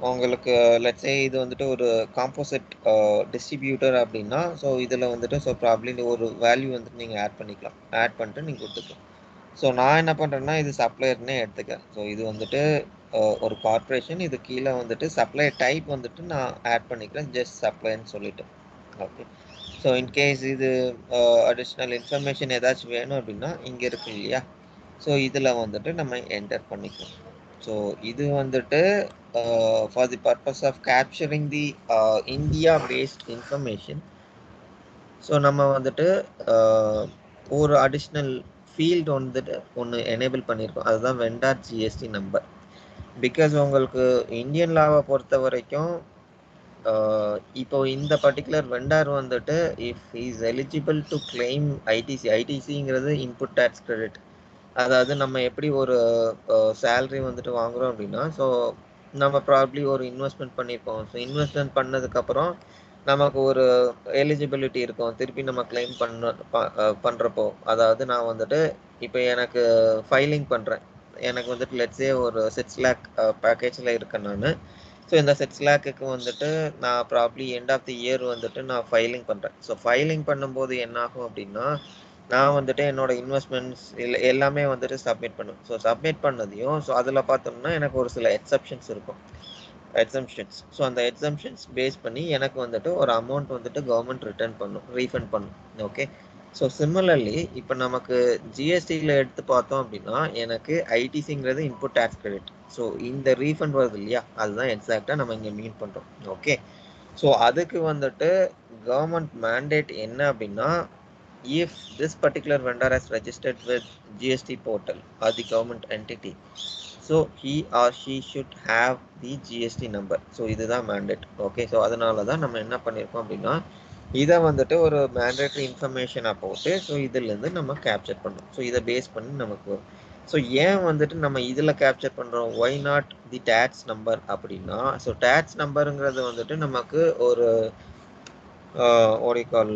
உங்களுக்கு லட்சே இது வந்துட்டு ஒரு காம்போசிட் டிஸ்ட்ரிபியூட்டர் அப்படின்னா ஸோ இதில் வந்துட்டு ஸோ ப்ராப்ளி ஒரு வேல்யூ வந்துட்டு நீங்கள் ஆட் பண்ணிக்கலாம். ஆட் பண்ணிட்டு நீங்கள் கொடுத்துக்கலாம். ஸோ நான் என்ன பண்ணுறேன்னா இது சப்ளையர்னே எடுத்துக்கிறேன். ஸோ இது வந்துட்டு ஒரு கார்ப்பரேஷன் இது கீழே வந்துட்டு சப்ளை டைப் வந்துட்டு நான் ஆட் பண்ணிக்கிறேன். ஜஸ்ட் சப்ளைன்னு சொல்லிட்டு. ஓகே ஸோ இன்கேஸ் இது அடிஷ்னல் இன்ஃபர்மேஷன் ஏதாச்சும் வேணும் அப்படின்னா இங்கே இருக்கு இல்லையா? ஸோ இதில் வந்துட்டு நம்ம என்டர் பண்ணிக்கலாம். ஸோ இது வந்துட்டு for the purpose of capturing the India based information so நம்ம வந்துட்டு ஒரு அடிஷ்னல் ஃபீல்டு வந்துட்டு ஒன்று எனேபிள் பண்ணியிருக்கோம் அதுதான் வெண்டார் ஜிஎஸ்டி நம்பர் பிகாஸ் உங்களுக்கு இந்தியன் லாவை பொறுத்த வரைக்கும் uh, இப்போ இந்த பர்டிகுலர் வெண்டார் வந்துட்டு if is eligible to claim ITC ஐடிசிங்கிறது input tax credit அதாவது நம்ம எப்படி ஒரு uh, சேலரி வந்துட்டு வாங்குறோம் அப்படின்னா ஸோ நம்ம ப்ராப்ளி ஒரு இன்வெஸ்ட்மெண்ட் பண்ணியிருக்கோம் ஸோ இன்வெஸ்ட்மெண்ட் பண்ணதுக்கப்புறம் நமக்கு ஒரு எலிஜிபிலிட்டி இருக்கும். திருப்பி நம்ம கிளைம் பண்ண ப- அதாவது நான் வந்துட்டு இப்போ எனக்கு ஃபைலிங் பண்ணுறேன் எனக்கு வந்துட்டு லெட்ஸே ஒரு சிக்ஸ் லேக் பேக்கேஜில் இருக்கேன் நான். ஸோ இந்த சிக்ஸ் லேக்குக்கு வந்துட்டு நான் probably end of the year வந்துட்டு நான் ஃபைலிங் பண்ணுறேன் ஸோ ஃபைலிங் பண்ணும்போது என்ன ஆகும் அப்படின்னா நான் வந்துட்டு என்னோட இன்வெஸ்ட்மெண்ட்ஸ் இல்லை எல்லாமே வந்துட்டு சப்மிட் பண்ணுவேன். ஸோ சப்மிட் பண்ணதையும் ஸோ அதில் பார்த்தோம்னா எனக்கு ஒரு சில எக்ஸப்ஷன்ஸ் இருக்கும். எக்ஸம்ஷன்ஸ் ஸோ அந்த எக்ஸம்ஷன்ஸ் பேஸ் பண்ணி எனக்கு வந்துட்டு ஒரு அமௌண்ட் வந்துட்டு கவர்மெண்ட் ரிட்டர்ன் பண்ணும் ரீஃபண்ட் பண்ணும். ஓகே ஸோ சிமிலர்லி இப்போ நமக்கு ஜிஎஸ்டியில் எடுத்து பார்த்தோம் அப்படின்னா எனக்கு ஐடிசிங்கிறது இன்புட் டேக்ஸ் கிரெடிட் ஸோ இந்த ரீஃபண்ட் வருது இல்லையா? அதுதான் எக்ஸாக்டாக நம்ம இங்கே மீன் பண்ணுறோம் ஓகே ஸோ அதுக்கு வந்துட்டு கவர்மெண்ட் மேண்டேட் என்ன அப்படின்னா if this particular vendor has registered with GST portal or the government entity so he or he should have the GST number so இதுதான் மேண்டேட் ஓகே ஸோ அதனால தான் நம்ம என்ன பண்ணியிருக்கோம் அப்படின்னா இதை வந்துட்டு ஒரு மேண்டேட்ரி இன்ஃபர்மேஷனாக போட்டு ஸோ இதுலேருந்து நம்ம கேப்சர் பண்ணோம் ஸோ இதை பேஸ் பண்ணி நமக்கு வரும். ஸோ ஏன் வந்துட்டு நம்ம இதில் கேப்சர் பண்ணுறோம் why not the tax number அப்படின்னா ஸோ டேக்ஸ் நம்பருங்கிறது வந்துட்டு நமக்கு ஒரு ஓடிக்கால்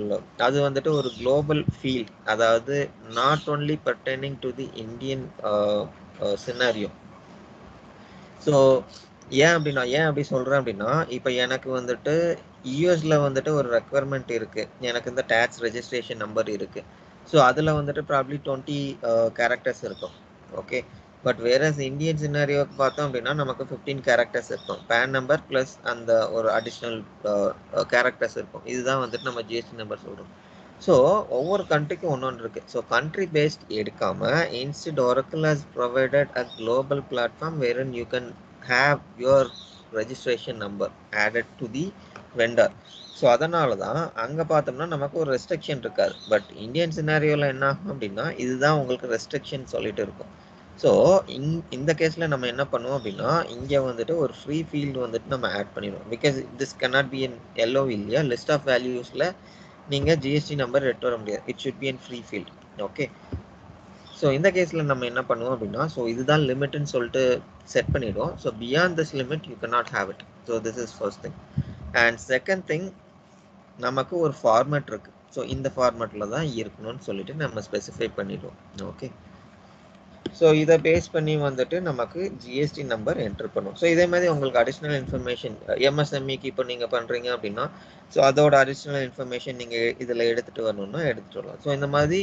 அது வந்துட்டு ஒரு குளோபல் ஃபீல்ட் அதாவது not only pertaining to the Indian scenario so ஏன் அப்படின்னா ஏன் அப்படி சொல்கிறேன் அப்படின்னா இப்போ எனக்கு வந்துட்டு யூஎஸில் வந்துட்டு ஒரு ரெக்குவயர்மெண்ட் இருக்குது எனக்கு இந்த டேக்ஸ் ரெஜிஸ்ட்ரேஷன் நம்பர் இருக்குது ஸோ அதில் வந்துட்டு ப்ராப்ளி டுவெண்ட்டி கேரக்டர்ஸ் இருக்கும். ஓகே பட் வேற இந்தியன் சினாரியோக்கு பார்த்தோம் அப்படின்னா நமக்கு ஃபிஃப்டீன் கேரக்டர்ஸ் இருக்கும். பேன் நம்பர் ப்ளஸ் அந்த ஒரு அடிஷ்னல் கேரக்டர்ஸ் uh, uh, இருக்கும். இதுதான் வந்துட்டு நம்ம ஜிஎஸ்டி நம்பர் சொல்கிறோம் ஸோ ஒவ்வொரு கண்ட்ரிக்கும் ஒன்று ஒன்று இருக்குது ஸோ கண்ட்ரி பேஸ்ட் எடுக்காமல் instead Oracle has provided a global platform wherein you can have your registration number added to the vendor so அதனால தான் அங்கே பார்த்தோம்னா நமக்கு ஒரு ரெஸ்ட்ரிக்ஷன் இருக்காது. பட் இந்தியன் சினாரியோவில் என்ன ஆகும் அப்படின்னா இதுதான் உங்களுக்கு ரெஸ்ட்ரிக்ஷன் சொல்லிட்டு இருக்கும். ஸோ இங் இந்த கேஸில் நம்ம என்ன பண்ணுவோம் அப்படின்னா இங்கே வந்துட்டு ஒரு ஃப்ரீ ஃபீல்டு வந்துட்டு நம்ம ஆட் பண்ணிடுவோம். Because this cannot be an LOV இல்லையா? லிஸ்ட் ஆஃப் வேல்யூஸில் நீங்கள் ஜிஎஸ்டி நம்பர் எடுத்து வர முடியாது. It should be an free field okay so இந்த கேஸில் நம்ம என்ன பண்ணுவோம் அப்படின்னா ஸோ இதுதான் லிமிட்னு சொல்லிட்டு செட் பண்ணிவிடுவோம் so beyond this limit you cannot have it so this is first thing and second thing நமக்கு ஒரு ஃபார்மேட் இருக்கு. ஸோ இந்த ஃபார்மேட்டில் தான் இருக்கணும்னு சொல்லிட்டு நம்ம ஸ்பெசிஃபை பண்ணிடுவோம். ஓகே ஸோ இதை பேஸ் பண்ணி வந்துட்டு நமக்கு ஜிஎஸ்டி நம்பர் என்டர் பண்ணும். ஸோ இதே மாதிரி உங்களுக்கு அடிஷ்னல் இன்ஃபர்மேஷன் எம்எஸ்எம்இக்கு இப்போ நீங்கள் பண்ணுறீங்க அப்படின்னா ஸோ அதோட அடிஷ்னல் இன்ஃபர்மேஷன் நீங்கள் இதில் எடுத்துகிட்டு வரணும்னா எடுத்துகிட்டு வரலாம். ஸோ இந்த மாதிரி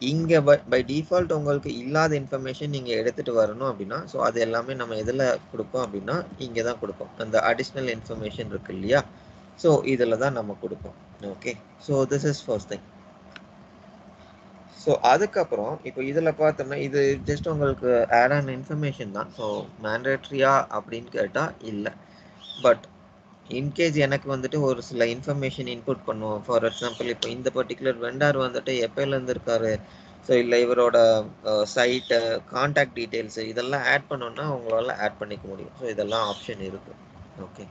இங்கே பை பை டிஃபால்ட் உங்களுக்கு இல்லாத இன்ஃபர்மேஷன் நீங்கள் எடுத்துகிட்டு வரணும் அப்படின்னா ஸோ அது எல்லாமே நம்ம எதில் கொடுப்போம் அப்படின்னா இங்கே தான் கொடுப்போம். அந்த அடிஷ்னல் இன்ஃபர்மேஷன் இருக்கு இல்லையா? ஸோ இதில் தான் நம்ம கொடுப்போம். Okay so this is first thing so அதுக்கப்புறம் இப்போ இதில் பார்த்தோம்னா இது ஜஸ்ட் உங்களுக்கு ஆட் ஆன் இன்ஃபர்மேஷன் தான். ஸோ மேண்டேட்ரியா அப்படின்னு கேட்டால் இல்லை. பட் இன்கேஸ் எனக்கு வந்துட்டு ஒரு சில இன்ஃபர்மேஷன் இன்புட் பண்ணுவோம். ஃபார் எக்ஸாம்பிள் இப்போ இந்த பர்டிகுலர் வெண்டார் வந்துட்டு எப்போலேருந்து இருக்காரு ஸோ இல்லை இவரோட சைட்டு காண்டாக்ட் டீட்டெயில்ஸு இதெல்லாம் ஆட் பண்ணோன்னா உங்களால் ஆட் பண்ணிக்க முடியும். ஸோ இதெல்லாம் ஆப்ஷன் இருக்குது ஓகே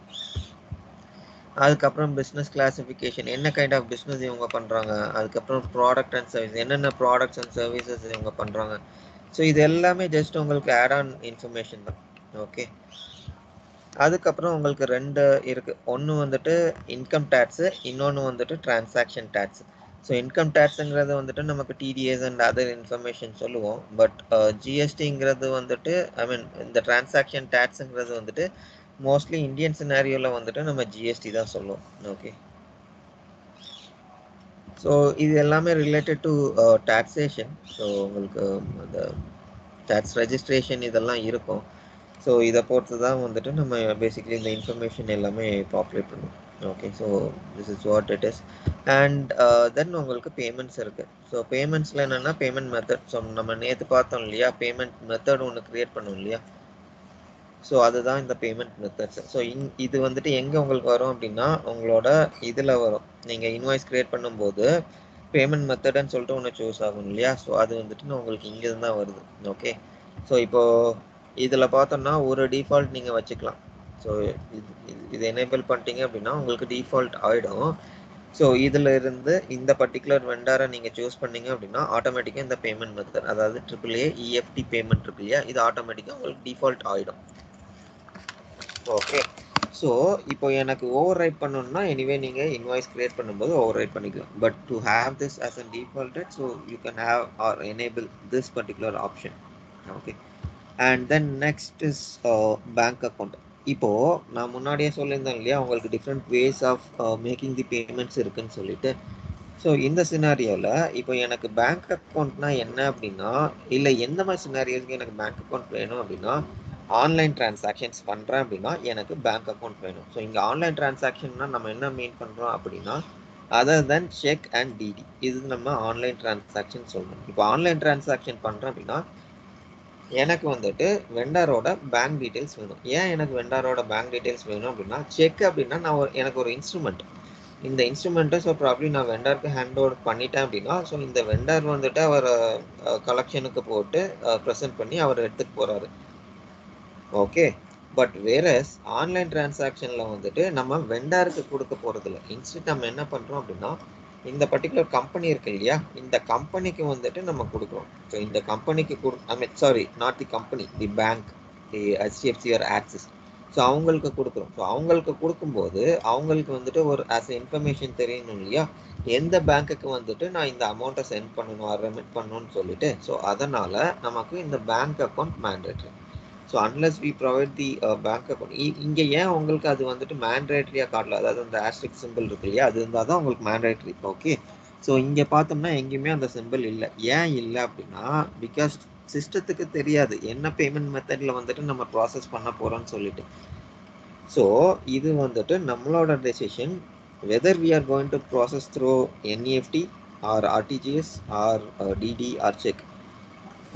அதுக்கப்புறம் பிஸ்னஸ் கிளாஸிஃபிகேஷன் என்ன கைண்ட் ஆஃப் பிஸ்னஸ் இவங்க பண்ணுறாங்க அதுக்கப்புறம் ப்ராடக்ட் அண்ட் சர்வீஸ் என்னென்ன ப்ராடக்ட்ஸ் அண்ட் சர்வீசஸ் இவங்க பண்ணுறாங்க ஸோ இது எல்லாமே ஜஸ்ட் உங்களுக்கு ஆட் ஆன் இன்ஃபர்மேஷன் தான். ஓகே அதுக்கப்புறம் உங்களுக்கு ரெண்டு இருக்குது ஒன்று வந்துட்டு இன்கம் டேக்ஸு இன்னொன்று வந்துட்டு டிரான்சாக்ஷன் டேக்ஸ் ஸோ இன்கம் டேக்ஸுங்கிறது வந்துட்டு நமக்கு டிடிஎஸ் அண்ட் அதர் இன்ஃபர்மேஷன் சொல்லுவோம். பட் ஜிஎஸ்டிங்கிறது uh, வந்துட்டு ஐ மீன் இந்த டிரான்சாக்ஷன் டேக்ஸுங்கிறது வந்துட்டு மோஸ்ட்லி இந்தியன் சினாரியோவில் வந்துட்டு நம்ம ஜிஎஸ்டி தான் சொல்லுவோம். ஓகே ஸோ இது எல்லாமே ரிலேட்டட் டு டேக்ஸேஷன் ஸோ உங்களுக்கு அந்த டேக்ஸ் ரெஜிஸ்ட்ரேஷன் இதெல்லாம் இருக்கும். ஸோ இதை பொறுத்து தான் வந்துட்டு நம்ம பேசிக்கலி இந்த இன்ஃபர்மேஷன் எல்லாமே பாப்புலேட் பண்ணுவோம் okay so this is what it is and then உங்களுக்கு பேமெண்ட்ஸ் இருக்குது ஸோ பேமெண்ட்ஸில் என்னென்னா பேமெண்ட் மெத்தட் ஸோ நம்ம நேற்று பார்த்தோம் இல்லையா? பேமெண்ட் மெத்தட் ஒன்று க்ரியேட் பண்ணோம் இல்லையா? ஸோ அதுதான் இந்த பேமெண்ட் மெத்தட்ஸ் ஸோ இங் இது வந்துட்டு எங்கே உங்களுக்கு வரும் அப்படின்னா உங்களோட இதில் வரும். நீங்கள் இன்வாய்ஸ் க்ரியேட் பண்ணும்போது பேமெண்ட் மெத்தடுன்னு சொல்லிட்டு ஒன்று சூஸ் ஆகும் இல்லையா? ஸோ அது வந்துட்டு உங்களுக்கு இங்கே தான் வருது. ஓகே ஸோ இப்போது இதில் பார்த்தோம்னா ஒரு டிஃபால்ட் நீங்கள் வச்சுக்கலாம். ஸோ இது இது எனேபிள் பண்ணிட்டீங்க அப்படின்னா உங்களுக்கு டிஃபால்ட் ஆகிடும் ஸோ இதில் இருந்து இந்த பர்டிகுலர் வெண்டாரை நீங்கள் சூஸ் பண்ணீங்க அப்படின்னா ஆட்டோமேட்டிக்காக இந்த பேமெண்ட் மெத்தட் அதாவது ட்ரிபிள் ஏ இஎஃப்டி பேமெண்ட் இருக்கு இல்லையா? இது ஆட்டோமேட்டிக்காக உங்களுக்கு டிஃபால்ட் ஆகிடும் ஓகே ஸோ இப்போ எனக்கு ஓவர் ரைட் பண்ணணும்னா எனிவே நீங்கள் இன்வாய்ஸ் கிரியேட் பண்ணும்போது ஓவர் ரைட் பண்ணிக்கலாம் but to have this as an default so you can have or enable this particular option okay and then next is bank account இப்போ நான் முன்னாடியே சொல்லியிருந்தேன் இல்லையா உங்களுக்கு different ways of making the payments இருக்குன்னு சொல்லிட்டு. So இந்த சினாரியோவில் இப்போ எனக்கு பேங்க் அக்கௌண்ட்னா என்ன அப்படின்னா இல்லை எந்த மாதிரி சினாரியோஸ்க்கு எனக்கு பேங்க் அக்கௌண்ட் வேணும் அப்படின்னா ஆன்லைன் டிரான்சாக்ஷன்ஸ் பண்ணுறேன் அப்படின்னா எனக்கு பேங்க் அக்கௌண்ட் வேணும். ஸோ இங்கே ஆன்லைன் டிரான்சாக்ஷன்னா நம்ம என்ன மீன் பண்ணுறோம் அப்படின்னா other than cheque and DD இது நம்ம ஆன்லைன் டிரான்சாக்ஷன் சொல்லணும் இப்போ ஆன்லைன் டிரான்சாக்ஷன் பண்ணுறேன் அப்படின்னா எனக்கு வந்துட்டு வெண்டாரோட பேங்க் டீட்டெயில்ஸ் வேணும். ஏன் எனக்கு வெண்டாரோட பேங்க் டீட்டெயில்ஸ் வேணும் அப்படின்னா செக் அப்படின்னா நான் ஒரு எனக்கு ஒரு இன்ஸ்ட்ருமெண்ட் இந்த இன்ஸ்ட்ருமெண்ட்டை ஸோ ப்ராப்ளி நான் வெண்டாருக்கு ஹேண்ட் ஓவர் பண்ணிட்டேன் அப்படின்னா ஸோ இந்த வெண்டார் வந்துட்டு அவர் கலெக்ஷனுக்கு போட்டு ப்ரெசென்ட் பண்ணி அவர் எடுத்துகிட்டு போகிறாரு ஓகே பட் வேறஸ் ஆன்லைன் டிரான்சாக்ஷனில் வந்துட்டு நம்ம வெண்டாருக்கு கொடுக்க போகிறதில்ல இன்ஸ்டன்ட் நம்ம என்ன பண்ணுறோம் அப்படின்னா இந்த பர்டிகுலர் கம்பெனி இருக்கு இல்லையா? இந்த கம்பெனிக்கு வந்துட்டு நம்ம கொடுக்குறோம். ஸோ இந்த கம்பெனிக்கு கொடு I mean sorry not the company the bank the HDFC or Axis so அவங்களுக்கு கொடுக்குறோம். ஸோ அவங்களுக்கு கொடுக்கும்போது அவங்களுக்கு வந்துட்டு ஒரு ஆஸ் இன்ஃபர்மேஷன் தெரியணும் இல்லையா? எந்த பேங்க்குக்கு வந்துட்டு நான் இந்த அமௌண்ட்டை சென்ட் பண்ணணும் ரெமிட் பண்ணணும்னு சொல்லிட்டு ஸோ அதனால் நமக்கு இந்த bank account mandatory so unless we provide the bank account இங்கே ஏன் உங்களுக்கு அது வந்துட்டு மேண்டேட்ரியாக காட்டல? அதாவது அந்த ஆஸ்ட்ரிக் சிம்பிள் இருக்கு இல்லையா? அது இருந்தால் தான் உங்களுக்கு மேண்டேட்ரி ஓகே ஸோ இங்கே பார்த்தோம்னா எங்கேயுமே அந்த சிம்பிள் இல்லை. ஏன் இல்லை அப்படின்னா பிகாஸ் சிஸ்டத்துக்கு தெரியாது. என்ன பேமெண்ட் மெத்தடில் வந்துட்டு நம்ம ப்ராசஸ் பண்ண போகிறோம்னு சொல்லிட்டு. ஸோ இது வந்துட்டு நம்மளோட decision whether we are going to process through NEFT or RTGS or DD or cheque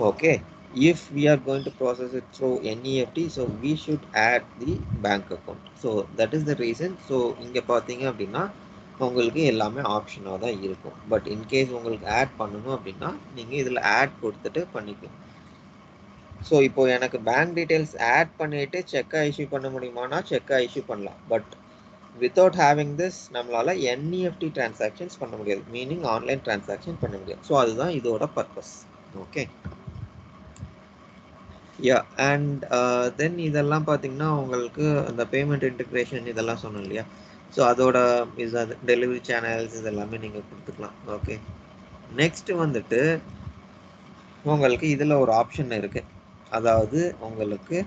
okay if we are going to process it through NEFT so we should add the bank account. So that is the reason. So இங்கே பார்த்தீங்க அப்படின்னா உங்களுக்கு எல்லாமே ஆப்ஷனாக தான் இருக்கும். But in case உங்களுக்கு add பண்ணணும் அப்படின்னா நீங்கள் இதில் ஆட் கொடுத்துட்டு பண்ணிக்கலாம். ஸோ இப்போ எனக்கு பேங்க் டீட்டெயில்ஸ் ஆட் பண்ணிட்டு செக்கை இஷ்யூ பண்ண முடியுமானா செக்கை இஷ்யூ பண்ணலாம். பட் வித்தவுட் ஹேவிங் திஸ் நம்மளால் என்இஎஃப்டி டிரான்சாக்ஷன்ஸ் பண்ண முடியாது. மீனிங் ஆன்லைன் டிரான்சாக்ஷன் பண்ண முடியாது. ஸோ அதுதான் இதோட purpose okay yeah and then இதெல்லாம் பார்த்தீங்கன்னா உங்களுக்கு அந்த பேமெண்ட் இன்டிகிரேஷன் இதெல்லாம் சொன்னோம் இல்லையா? ஸோ அதோட இது அது டெலிவரி சேனல்ஸ் இதெல்லாமே நீங்கள் கொடுத்துக்கலாம். ஓகே நெக்ஸ்ட் வந்துட்டு உங்களுக்கு இதில் ஒரு ஆப்ஷன் இருக்கு. அதாவது உங்களுக்கு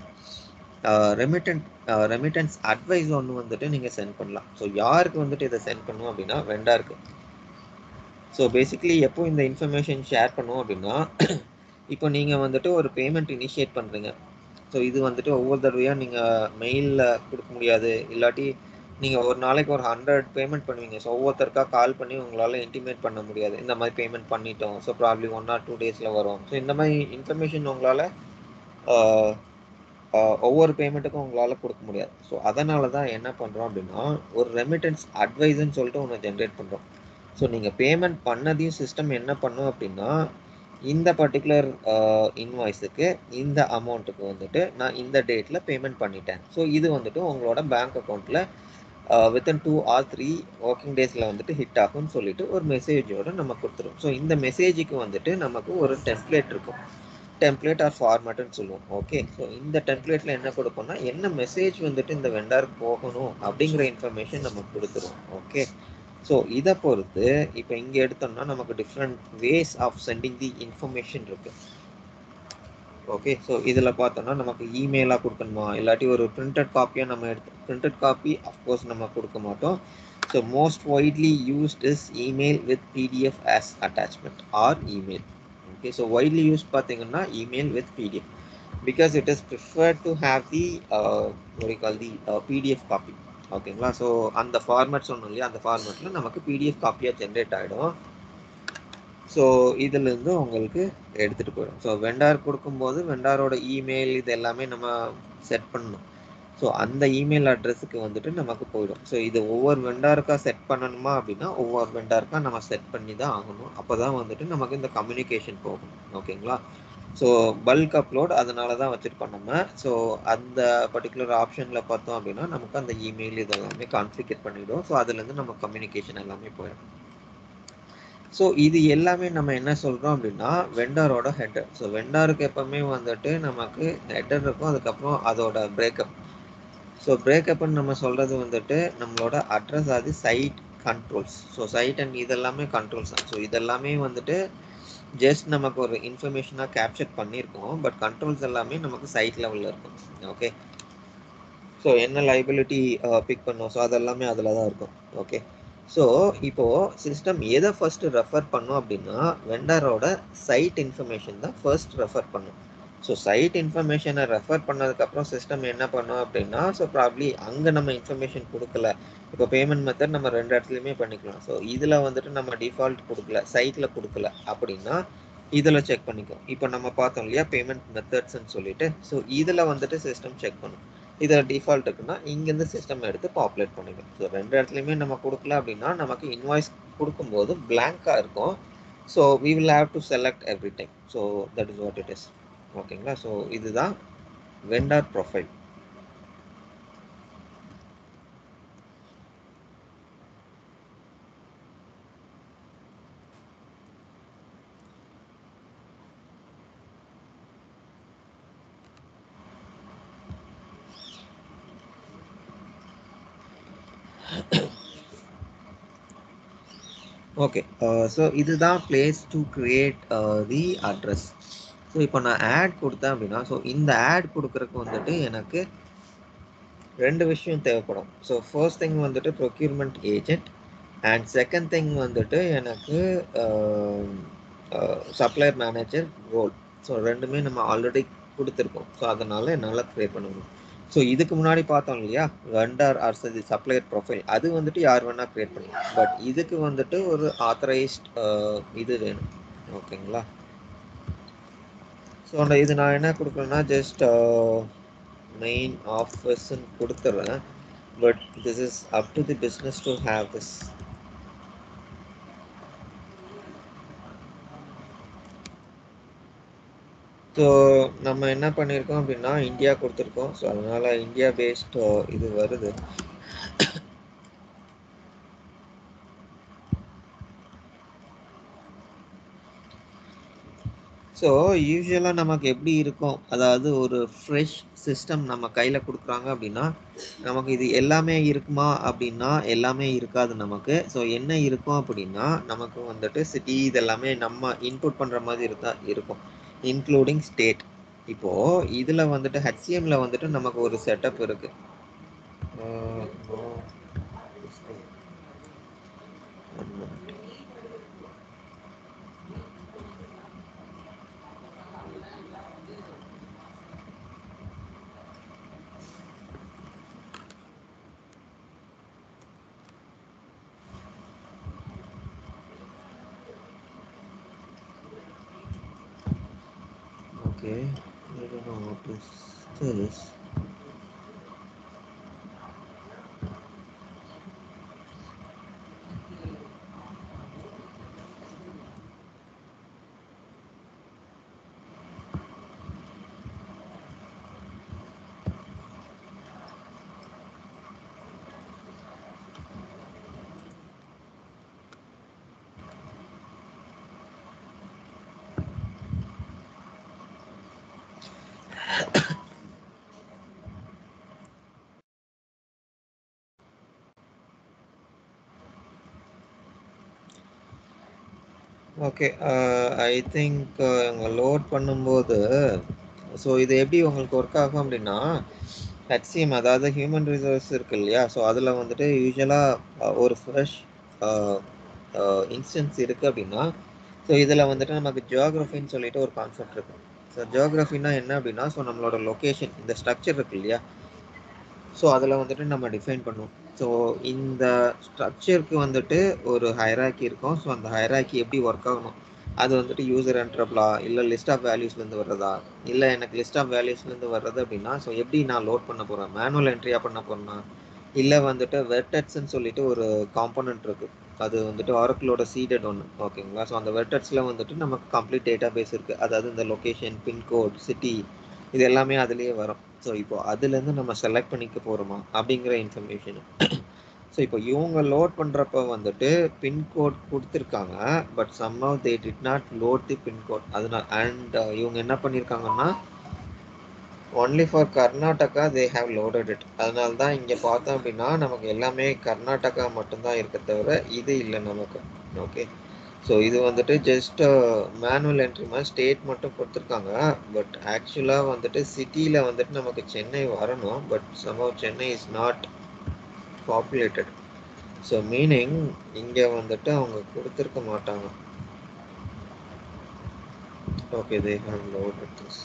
ரெமிட்டன்ட் ரெமிட்டன்ஸ் அட்வைஸ் ஒன்று வந்துட்டு நீங்கள் சென்ட் பண்ணலாம். ஸோ யாருக்கு வந்துட்டு இதை சென்ட் பண்ணுவோம் அப்படின்னா வெண்டாருக்கு ஸோ பேசிக்கலி எப்போ இந்த இன்ஃபர்மேஷன் ஷேர் பண்ணுவோம் அப்படின்னா இப்போ நீங்கள் வந்துட்டு ஒரு பேமெண்ட் இனிஷியேட் பண்ணுறீங்க ஸோ இது வந்துட்டு ஒவ்வொரு தடவையாக நீங்கள் மெயிலில் கொடுக்க முடியாது. இல்லாட்டி நீங்கள் ஒரு நாளைக்கு ஒரு ஹண்ட்ரட் பேமெண்ட் பண்ணுவீங்க. ஸோ ஒவ்வொருத்தருக்காக கால் பண்ணி உங்களால் இன்டிமேட் பண்ண முடியாது. இந்த மாதிரி பேமெண்ட் பண்ணிட்டோம். So probably one or two டேஸில் வரும். ஸோ இந்த மாதிரி இன்ஃபர்மேஷன் உங்களால் ஒவ்வொரு பேமெண்ட்டுக்கும் உங்களால் கொடுக்க முடியாது. ஸோ அதனால தான் என்ன பண்ணுறோம் அப்படின்னா ஒரு ரெமிட்டன்ஸ் அட்வைஸ்ன்னு சொல்லிட்டு ஒன்று ஜென்ரேட் பண்ணுறோம் ஸோ நீங்கள் பேமெண்ட் பண்ணதையும் சிஸ்டம் என்ன பண்ணும் அப்படின்னா இந்த பர்டிகுலர் இன்வாய்ஸுக்கு uh, இந்த அமௌண்ட்டுக்கு வந்துட்டு நான் இந்த டேட்டில் பேமெண்ட் பண்ணிட்டேன். ஸோ இது வந்துட்டு உங்களோட பேங்க் அக்கௌண்ட்டில் within two or three working டேஸில் வந்துட்டு ஹிட் ஆகும்னு சொல்லிட்டு ஒரு மெசேஜோட நம்ம கொடுத்துருவோம். ஸோ இந்த மெசேஜுக்கு வந்துட்டு நமக்கு ஒரு டெம்ப்ளேட் இருக்கும். டெம்ப்ளேட் ஆர் ஃபார்மேட்டுன்னு சொல்லுவோம். ஓகே ஸோ இந்த டெம்ப்ளேட்டில் என்ன கொடுப்போம்னா என்ன மெசேஜ் வந்துட்டு இந்த வெண்டாருக்கு போகணும் அப்படிங்கிற இன்ஃபர்மேஷன் நம்ம கொடுத்துருவோம் ஓகே ஸோ இதை பொறுத்து இப்போ இங்கே எடுத்தோம்னா நமக்கு different ways of sending the information இருக்குது ஓகே ஸோ இதில் பார்த்தோம்னா நமக்கு இமெயிலாக கொடுக்கணுமா? இல்லாட்டி ஒரு பிரிண்டட் காப்பியாக நம்ம எடுத்து பிரிண்டட் காப்பி அஃப்கோர்ஸ் நம்ம கொடுக்க மாட்டோம். So most widely used is email with PDF as attachment or email okay so widely use பார்த்தீங்கன்னா email with PDF because it is preferred to have the ஒரு கால் தி பிடிஎஃப் காப்பி ஓகேங்களா? So அந்த format சொன்னோம் இல்லையா? அந்த ஃபார்மேட்டில் நமக்கு PDF காப்பியாக ஜென்ரேட் ஆகிடும் ஸோ இதுலேருந்து உங்களுக்கு எடுத்துகிட்டு போயிடும். ஸோ வெண்டார் கொடுக்கும்போது வெண்டாரோட இமெயில் இது எல்லாமே நம்ம செட் பண்ணணும். ஸோ அந்த இமெயில் அட்ரஸுக்கு வந்துட்டு நமக்கு போயிடும். ஸோ இது ஒவ்வொரு வெண்டாருக்கா செட் பண்ணணுமா அப்படின்னா ஒவ்வொரு வெண்டாருக்கா நம்ம செட் பண்ணி தான் ஆகணும். அப்போ தான் வந்துட்டு நமக்கு இந்த கம்யூனிகேஷன் போகும். ஓகேங்களா? ஸோ பல்க் அப்லோட் அதனால தான் வச்சுருக்கோம் நம்ம. ஸோ அந்த பர்டிகுலர் ஆப்ஷனில் பார்த்தோம் அப்படின்னா நமக்கு அந்த இமெயில் இதெல்லாமே கான்ஃபிகேட் பண்ணிவிடும் ஸோ அதுலேருந்து நம்ம கம்யூனிகேஷன் எல்லாமே போயிடும். ஸோ இது எல்லாமே நம்ம என்ன சொல்கிறோம் அப்படின்னா வெண்டாரோட ஹெட்டர் ஸோ வெண்டாருக்கு எப்போவுமே வந்துட்டு நமக்கு ஹெட்டர் இருக்கும். அதுக்கப்புறம் அதோட பிரேக்கப் ஸோ பிரேக்கப்னு நம்ம சொல்கிறது வந்துட்டு நம்மளோட அட்ரஸ் அது site controls so site and இதெல்லாமே கண்ட்ரோல்ஸ் தான். ஸோ இதெல்லாமே வந்துட்டு ஜஸ்ட் நமக்கு ஒரு இன்ஃபர்மேஷனாக கேப்சர் பண்ணியிருக்கோம் பட் கண்ட்ரோல்ஸ் எல்லாமே நமக்கு சைட் லெவலில் இருக்கும். ஓகே ஸோ என்ன லைபிலிட்டி பிக் uh, பண்ணோம்? ஸோ அதெல்லாமே அதில் தான் இருக்கும். ஓகே ஸோ இப்போது சிஸ்டம் எதை ஃபர்ஸ்ட் ரெஃபர் பண்ணும் அப்படின்னா வெண்டரோட சைட் இன்ஃபர்மேஷன் தான் ஃபர்ஸ்ட் ரெஃபர் பண்ணும். ஸோ சைட் இன்ஃபர்மேஷனை ரெஃபர் பண்ணதுக்கப்புறம் சிஸ்டம் என்ன பண்ணோம் அப்படின்னா ஸோ ப்ராப்ளி அங்கே நம்ம இன்ஃபர்மேஷன் கொடுக்கல. இப்போ பேமெண்ட் மெத்தட் நம்ம ரெண்டு இடத்துலையுமே பண்ணிக்கலாம். ஸோ இதில் வந்துட்டு நம்ம டிஃபால்ட் கொடுக்கல சைட்டில் கொடுக்கல அப்படின்னா இதில் செக் பண்ணிக்கும் இப்போ நம்ம பார்த்தோம் இல்லையா பேமெண்ட் மெத்தட்ஸ்ன்னு சொல்லிட்டு. ஸோ இதில் வந்துட்டு சிஸ்டம் செக் பண்ணும். இதில் டிஃபால்ட் இருக்குன்னா இங்கேருந்து சிஸ்டம் எடுத்து பாப்புலேட் பண்ணிக்கும் ஸோ ரெண்டு இடத்துலையுமே நம்ம கொடுக்கல அப்படின்னா நமக்கு இன்வாய்ஸ் கொடுக்கும்போது பிளாங்காக இருக்கும். So we will have to select every time so that is what it is ஓகேங்களா ஸோ இதுதான் வெண்டார் ப்ரொஃபைல் ஓகே ஸோ இதுதான் place to create the address so இப்போ நான் ஆட் கொடுத்தேன் அப்படின்னா ஸோ இந்த ஆட் கொடுக்குறக்கு வந்துட்டு எனக்கு ரெண்டு விஷயம் தேவைப்படும். ஸோ ஃபர்ஸ்ட் திங் வந்துட்டு procurement agent and second thing வந்துட்டு எனக்கு சப்ளையர் மேனேஜர் ரோல் ஸோ ரெண்டுமே நம்ம ஆல்ரெடி கொடுத்துருக்கோம். ஸோ அதனால் என்னால் க்ரியேட் பண்ண முடியும். ஸோ இதுக்கு முன்னாடி பார்த்தோம் இல்லையா? வெண்டர் ஆர் சப்ளையர் ப்ரொஃபைல் அது வந்துட்டு யார் வேணால் க்ரியேட் பண்ணலாம். பட் இதுக்கு வந்துட்டு ஒரு ஆத்தரைஸ்ட் uh, இது வேணும். ஓகேங்களா ஸோ இது நான் என்ன கொடுக்குறேன்னா ஜஸ்ட் மெயின் ஆஃபர்ஸ்ன்னு கொடுத்துட்றேன் but this is up to the business to have this so நம்ம என்ன பண்ணியிருக்கோம் அப்படின்னா இந்தியா கொடுத்துருக்கோம். ஸோ அதனால் இந்தியா பேஸ்டு இது வருது. ஸோ யூஸ்வலாக நமக்கு எப்படி இருக்கும்? அதாவது ஒரு ஃப்ரெஷ் சிஸ்டம் நம்ம கையில் கொடுக்குறாங்க அப்படின்னா நமக்கு இது எல்லாமே இருக்குமா அப்படின்னா எல்லாமே இருக்காது நமக்கு. ஸோ என்ன இருக்கும் அப்படின்னா நமக்கு வந்துட்டு சிட்டி இதெல்லாமே நம்ம இன்புட் பண்ணுற மாதிரி இருந்தால் இருக்கும். இன்க்ளூடிங் ஸ்டேட் இப்போது இதில் வந்துட்டு ஹெச்சிஎம்மில் வந்துட்டு நமக்கு ஒரு செட்டப் இருக்குது Feliz. Okay I think load பண்ணும்போது ஸோ இது எப்படி உங்களுக்கு ஒர்க் ஆகும் அப்படின்னா ஹெச்சிஎம் அதாவது ஹியூமன் ரிசோர்ஸ் இருக்கு இல்லையா? ஸோ அதில் வந்துட்டு யூஸ்வலாக ஒரு ஃப்ரெஷ் இன்ஸ்டன்ஸ் இருக்குது அப்படின்னா ஸோ இதில் வந்துட்டு நமக்கு ஜியோகிரஃபின்னு சொல்லிட்டு ஒரு கான்செப்ட் இருக்கும். ஸோ ஜியோகிரஃபின்னா என்ன அப்படின்னா ஸோ நம்மளோட லொக்கேஷன் இந்த ஸ்ட்ரக்சர் இருக்கு இல்லையா? ஸோ அதில் வந்துட்டு நம்ம டிஃபைன் பண்ணுவோம். ஸோ இந்த ஸ்ட்ரக்சருக்கு வந்துட்டு ஒரு ஹைராக்கி இருக்கும். ஸோ அந்த ஹைராக்கி எப்படி ஒர்க் ஆகணும் அது வந்துட்டு யூசர் என்ட்ரபிளா இல்லை லிஸ்ட் ஆஃப் வேல்யூஸ்லேருந்து வர்றதா இல்லை எனக்கு லிஸ்ட் ஆஃப் வேல்யூஸ்லேருந்து வர்றது அப்படின்னா ஸோ எப்படி நான் லோட் பண்ண போகிறேன் மேனுவல் என்ட்ரியாக பண்ண போகிறேன்னா இல்லை வந்துட்டு வெர்டட்ஸ்ன்னு சொல்லிட்டு ஒரு காம்பனண்ட் இருக்குது அது வந்துட்டு ஆரக்கிளோட சீடட் ஒன்று ஓகேங்களா ஸோ அந்த வெர்டட்ஸில் வந்துட்டு நமக்கு கம்ப்ளீட் டேட்டா பேஸ் இருக்குது அதாவது இந்த லொக்கேஷன் பின்கோட் சிட்டி இது எல்லாமே அதுலேயே வரும். ஸோ இப்போ அதுலேருந்து நம்ம செலக்ட் பண்ணிக்க போகிறோமா அப்படிங்கிற இன்ஃபர்மேஷன் ஸோ இப்போ இவங்க லோட் பண்ணுறப்ப வந்துட்டு பின்கோட் கொடுத்துருக்காங்க but somehow they did not load the pincode அதனால அண்ட் இவங்க என்ன பண்ணியிருக்காங்கன்னா only for Karnataka they have loaded it அதனால தான் இங்கே பார்த்தோம் அப்படின்னா நமக்கு எல்லாமே கர்நாடகா மட்டும்தான் இருக்க தவிர இது இல்லை நமக்கு. ஓகே ஸோ இது வந்துட்டு ஜஸ்ட் மேனுவல் என்ட்ரி மாதிரி ஸ்டேட் மட்டும் கொடுத்துருக்காங்க. பட் ஆக்சுவலாக வந்துட்டு சிட்டியில் வந்துட்டு நமக்கு சென்னை வரணும். But somehow Chennai is not populated so meaning இங்கே வந்துட்டு அவங்க கொடுத்துருக்க மாட்டாங்க. Okay they have loaded this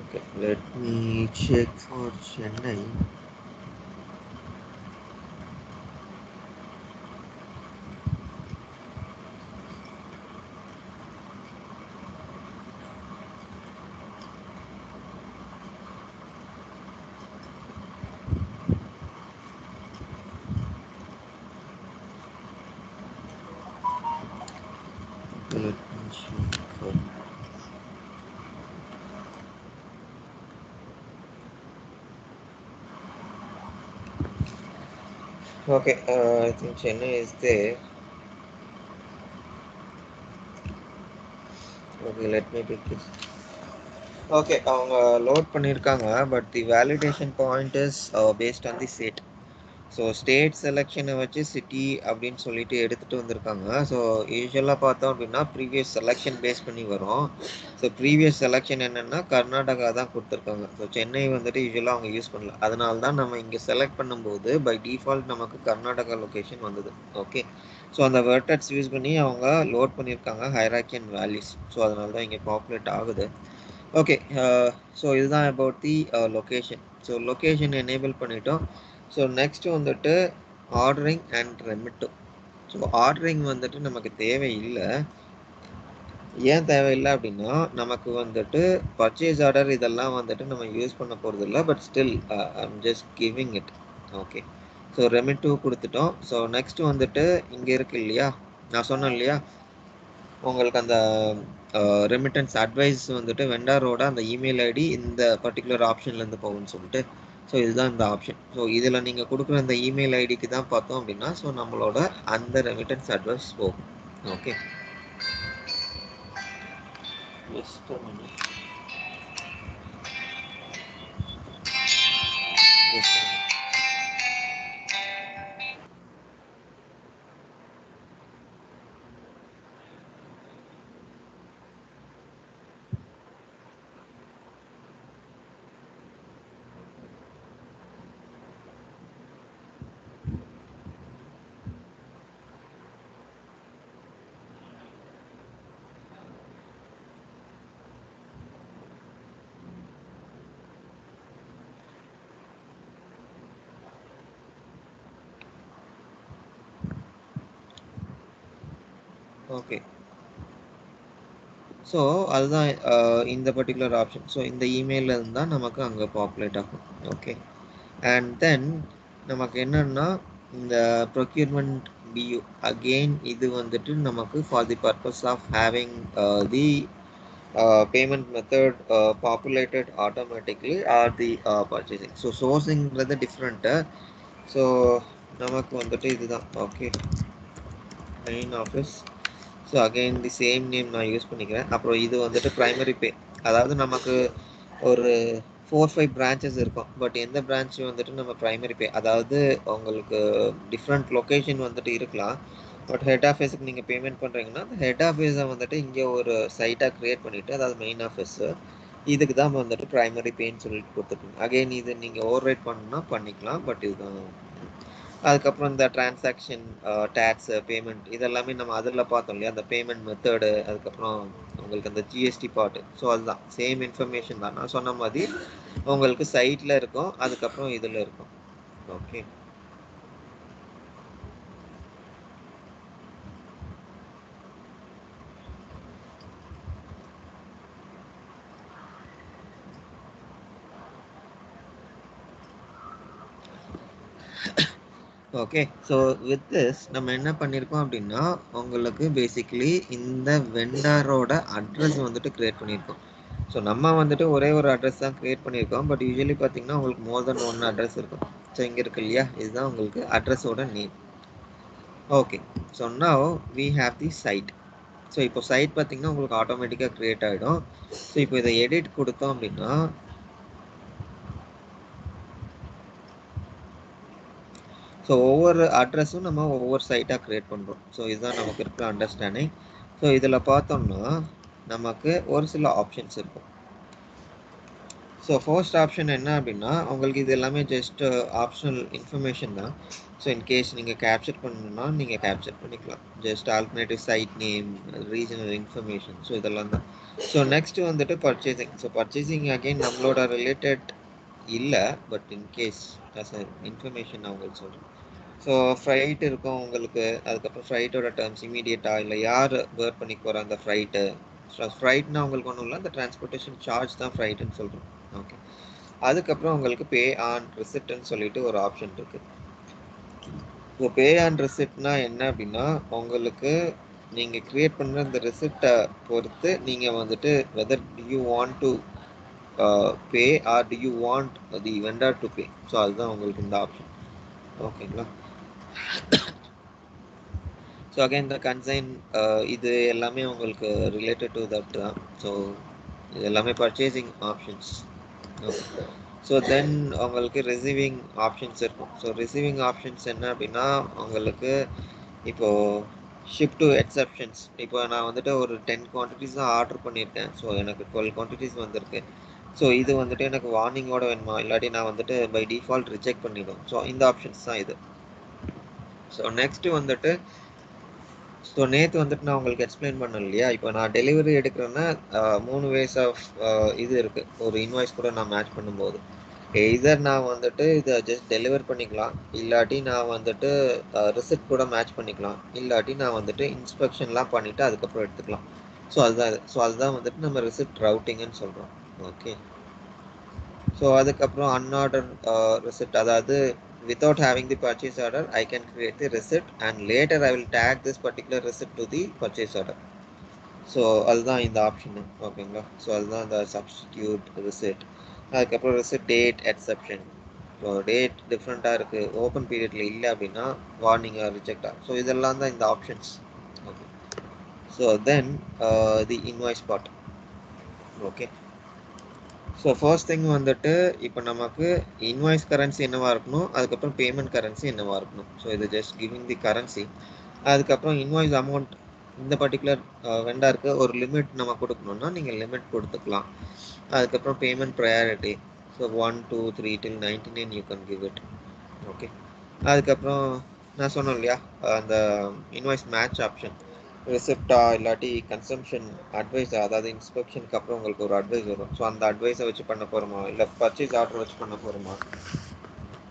okay let me check for Chennai okay uh, I think Chennai is okay let me pick this okay அவங்க load பண்ணியிருக்காங்க but the validation point is based on the state so state செலெக்ஷனை வச்சு city அப்படின்னு சொல்லிட்டு எடுத்துகிட்டு வந்திருக்காங்க. So யூஸ்வலாக பார்த்தோம் அப்படின்னா ப்ரீவியஸ் செலெக்ஷன் பேஸ் பண்ணி வரும். ஸோ ப்ரீவியஸ் செலெக்ஷன் என்னென்னா கர்நாடகா தான் கொடுத்துருக்காங்க. ஸோ சென்னை வந்துட்டு யூஸ்வலாக அவங்க யூஸ் பண்ணல. அதனால தான் நம்ம இங்கே செலக்ட் பண்ணும்போது பை டிஃபால்ட் நமக்கு கர்நாடகா லொக்கேஷன் வந்தது. ஓகே ஸோ அந்த வேர்டட்ஸ் யூஸ் பண்ணி அவங்க லோட் பண்ணியிருக்காங்க ஹைராக்கியன் வேல்யூஸ் ஸோ அதனால தான் இங்கே பாப்புலேட் ஆகுது. ஓகே ஸோ uh, இதுதான் about the location so location enable பண்ணிட்டோம். ஸோ நெக்ஸ்ட் வந்துட்டு ordering and remit to so ordering வந்துட்டு நமக்கு தேவையில்லை. ஏன் தேவையில்லை அப்படின்னா நமக்கு வந்துட்டு பர்ச்சேஸ் ஆர்டர் இதெல்லாம் வந்துட்டு நம்ம யூஸ் பண்ண போகிறது இல்லை but still I'm just giving it okay so remit to கொடுத்துட்டோம். ஸோ நெக்ஸ்ட் வந்துட்டு இங்கே இருக்கு இல்லையா? நான் சொன்னேன் இல்லையா? உங்களுக்கு அந்த uh, ரெமிட்டன்ஸ் அட்வைஸ் வந்துட்டு வெண்டாரோட அந்த இமெயில் ஐடி இந்த பர்டிகுலர் ஆப்ஷன்லேருந்து போகும்னு சொல்லிட்டு. ஸோ இதுதான் இந்த ஆப்ஷன் ஸோ இதில் நீங்கள் கொடுக்குற அந்த இமெயில் ஐடிக்கு தான் பார்த்தோம் அப்படின்னா ஸோ நம்மளோட அந்த ரெமிட்டன்ஸ் அட்வைஸ் போகும். Okay Just a okay so அதுதான் uh, இந்த பர்டிகுலர் ஆப்ஷன் ஸோ இந்த இமெயிலில் இருந்தால் நமக்கு அங்கே பாப்புலேட் ஆகும். ஓகே அண்ட் தென் நமக்கு என்னென்னா இந்த ப்ரொக்யூர்மெண்ட் பியூ அகெயின் இது வந்துட்டு நமக்கு for the purpose of having the payment method populated automatically or the purchasing so சோர்ஸிங்கிறது different so நமக்கு வந்துட்டு இதுதான். Okay main office so again the same name நான் யூஸ் பண்ணிக்கிறேன். அப்புறம் இது வந்துட்டு ப்ரைமரி பே அதாவது நமக்கு ஒரு ஃபோர் ஃபைவ் பிரான்ச்சஸ் இருக்கும். பட் எந்த பிரான்ச் வந்துட்டு நம்ம ப்ரைமரி பே அதாவது உங்களுக்கு டிஃப்ரெண்ட் லொக்கேஷன் வந்துட்டு இருக்கலாம். பட் ஹெட் ஆஃபீஸுக்கு நீங்கள் பேமெண்ட் பண்ணுறீங்கன்னா அந்த ஹெட் ஆஃபீஸை வந்துட்டு இங்கே ஒரு சைட்டாக க்ரியேட் பண்ணிவிட்டு அதாவது மெயின் ஆஃபீஸு இதுக்கு தான் வந்துட்டு ப்ரைமரி பேன்னு சொல்லிட்டு கொடுத்துருக்கீங்க. அகைன் இது நீங்கள் ஓவர் ரைட் பண்ணணும்னா பண்ணிக்கலாம். பட் இதுதான் அதுக்கப்புறம் இந்த டிரான்சாக்ஷன் டேக்ஸ் பேமெண்ட் இதெல்லாமே நம்ம அதில் பார்த்தோம் இல்லையா? அந்த பேமெண்ட் மெத்தடு அதுக்கப்புறம் உங்களுக்கு அந்த ஜிஎஸ்டி பார்ட்டு ஸோ அதுதான். சேம் இன்ஃபர்மேஷன் தான். நான் சொன்ன மாதிரி உங்களுக்கு சைட்டில் இருக்கும் அதுக்கப்புறம் இதில் இருக்கும். Okay okay so with this நம்ம என்ன பண்ணியிருக்கோம் அப்படின்னா உங்களுக்கு பேசிக்கலி இந்த வெண்டாரோட அட்ரஸ் வந்துட்டு க்ரியேட் பண்ணியிருக்கோம் ஸோ நம்ம வந்துட்டு ஒரே ஒரு அட்ரஸ் தான் க்ரியேட் பண்ணியிருக்கோம் பட் யூஸ்வலி பார்த்தீங்கன்னா உங்களுக்கு மோர் தென் ஒன் அட்ரஸ் இருக்கும். ஸோ இங்கே இருக்கு இல்லையா? இதுதான் உங்களுக்கு அட்ரஸோட name okay so now we have the site so இப்போ சைட் பார்த்தீங்கன்னா உங்களுக்கு ஆட்டோமேட்டிக்காக க்ரியேட் ஆகிடும் ஸோ இப்போ இதை எடிட் கொடுத்தோம் அப்படின்னா ஸோ ஒவ்வொரு அட்ரஸும் நம்ம ஒவ்வொரு சைட்டாக க்ரியேட் பண்ணுறோம் ஸோ இதுதான் நமக்கு இருக்கிற அண்டர்ஸ்டாண்டிங் ஸோ இதில் பார்த்தோம்னா நமக்கு ஒரு சில ஆப்ஷன்ஸ் இருக்கும். ஸோ ஃபர்ஸ்ட் ஆப்ஷன் என்ன அப்படின்னா உங்களுக்கு இது எல்லாமே ஜஸ்ட் ஆப்ஷனல் இன்ஃபர்மேஷன் தான். ஸோ இன்கேஸ் நீங்கள் கேப்சர் பண்ணணும்னா நீங்கள் கேப்சர் பண்ணிக்கலாம். Just alternative site name regional information so இதெல்லாம் தான். ஸோ நெக்ஸ்ட் வந்துட்டு பர்ச்சேசிங் ஸோ பர்ச்சேசிங் அகெயின் நம்மளோட ரிலேட்டட் இல்லை but in case as information நான் உங்களுக்கு சொல்கிறேன் ஸோ ஃப்ரைட் இருக்கும் உங்களுக்கு. அதுக்கப்புறம் ஃப்ரைட்டோட டேர்ம்ஸ் இமீடியட்டாக இல்லை யார் பேர் பண்ணி போகிற அந்த ஃப்ரைட்டு ஃப்ரைட்னா உங்களுக்கு ஒன்றும் இல்லை அந்த டிரான்ஸ்போர்ட்டேஷன் சார்ஜ் தான் ஃப்ரைட்டுன்னு சொல்கிறோம் ஓகே அதுக்கப்புறம் உங்களுக்கு பே ஆன் ரிசிப்ட்னு சொல்லிட்டு ஒரு ஆப்ஷன் இருக்குது ஸோ பே ஆன் ரிசிப்ட்னா என்ன அப்படின்னா உங்களுக்கு நீங்கள் க்ரியேட் பண்ணுற அந்த ரிசிப்டை பொறுத்து நீங்கள் வந்துட்டு whether you want to pay or do you want the vendor to pay so அதுதான் உங்களுக்கு இந்த ஆப்ஷன் ஓகேங்களா ஸோ அகைன் இந்த கன்சைன் இது எல்லாமே உங்களுக்கு ரிலேட்டட் டு தட் தான். ஸோ இது எல்லாமே purchasing options okay so then அவங்களுக்கு ரிசீவிங் ஆப்ஷன்ஸ் இருக்கும். ஸோ ரிசீவிங் ஆப்ஷன்ஸ் என்ன அப்படின்னா உங்களுக்கு இப்போது ஷிப் டு எக்ஸப்ஷன்ஸ் இப்போ நான் வந்துட்டு ஒரு டென் குவான்டிட்டிஸ் தான் ஆர்டர் பண்ணியிருக்கேன். ஸோ எனக்கு டுவெல் குவான்டிட்டிஸ் வந்திருக்கு. ஸோ இது வந்துட்டு எனக்கு வார்னிங்கோட வேணுமா? இல்லாட்டி நான் வந்துட்டு பை டிஃபால்ட் ரிஜெக்ட் பண்ணிடும் ஸோ இந்த ஆப்ஷன்ஸ் தான் இது. ஸோ நெக்ஸ்ட்டு வந்துட்டு ஸோ நேற்று வந்துட்டு நான் உங்களுக்கு எக்ஸ்பிளைன் பண்ணேன் இல்லையா? இப்போ நான் டெலிவரி எடுக்கிறேன்னா மூணு வேஸ் ஆஃப் இது இருக்குது ஒரு இன்வாய்ஸ் கூட நான் மேட்ச் பண்ணும்போது. எய்தர் நான் வந்துட்டு இதை ஜஸ்ட் டெலிவர் பண்ணிக்கலாம். இல்லாட்டி நான் வந்துட்டு ரிசிப்ட் கூட மேட்ச் பண்ணிக்கலாம். இல்லாட்டி நான் வந்துட்டு இன்ஸ்பெக்ஷன்லாம் பண்ணிவிட்டு அதுக்கப்புறம் எடுத்துக்கலாம். ஸோ அதுதான் ஸோ அதுதான் வந்துட்டு நம்ம ரிசிப்ட் ரவுட்டிங்னு சொல்கிறோம் ஓகே ஸோ அதுக்கப்புறம் அன்ஆர்டர் ரிசிப்ட் அதாவது without having the purchase order I can create the receipt and later I will tag this particular receipt to the purchase order. So அதுதான் இந்த ஆப்ஷனு ஓகேங்களா ஸோ அதுதான் இந்த சப்ஸ்டியூட் ரிசிட் அதுக்கப்புறம் receipt date exception so date டிஃப்ரெண்ட்டாக இருக்குது open பீரியடில் இல்லை அப்படின்னா வார்னிங்காக ரிஜெக்ட் ஆகும் ஸோ இதெல்லாம் தான் இந்த options okay so then the invoice part okay so first thing வந்துட்டு இப்போ நமக்கு இன்வாய்ஸ் கரன்சி என்னவாக இருக்கணும்? அதுக்கப்புறம் பேமெண்ட் கரன்சி என்னவாக இருக்கணும்? ஸோ இது ஜஸ்ட் கிவிங் தி கரன்சி அதுக்கப்புறம் இன்வாய்ஸ் அமௌண்ட் இந்த பர்டிகுலர் வெண்டாருக்கு uh, ஒரு லிமிட் நம்ம கொடுக்கணும்னா நீங்கள் லிமிட் கொடுத்துக்கலாம். அதுக்கப்புறம் payment priority so one two three till ninety nine you can give it okay அதுக்கப்புறம் நான் சொன்னேன் இல்லையா அந்த இன்வாய்ஸ் மேட்ச் ஆப்ஷன் ரிசிப்டா இல்லாட்டி கன்சம்ஷன் அட்வைஸ் அதாவது இன்ஸ்பெக்ஷனுக்கு அப்புறம் உங்களுக்கு ஒரு அட்வைஸ் வரும். ஸோ அந்த அட்வைஸை வச்சு பண்ண போகிறோமா இல்லை பர்ச்சேஸ் ஆர்டர் வச்சு பண்ண போகிறோமா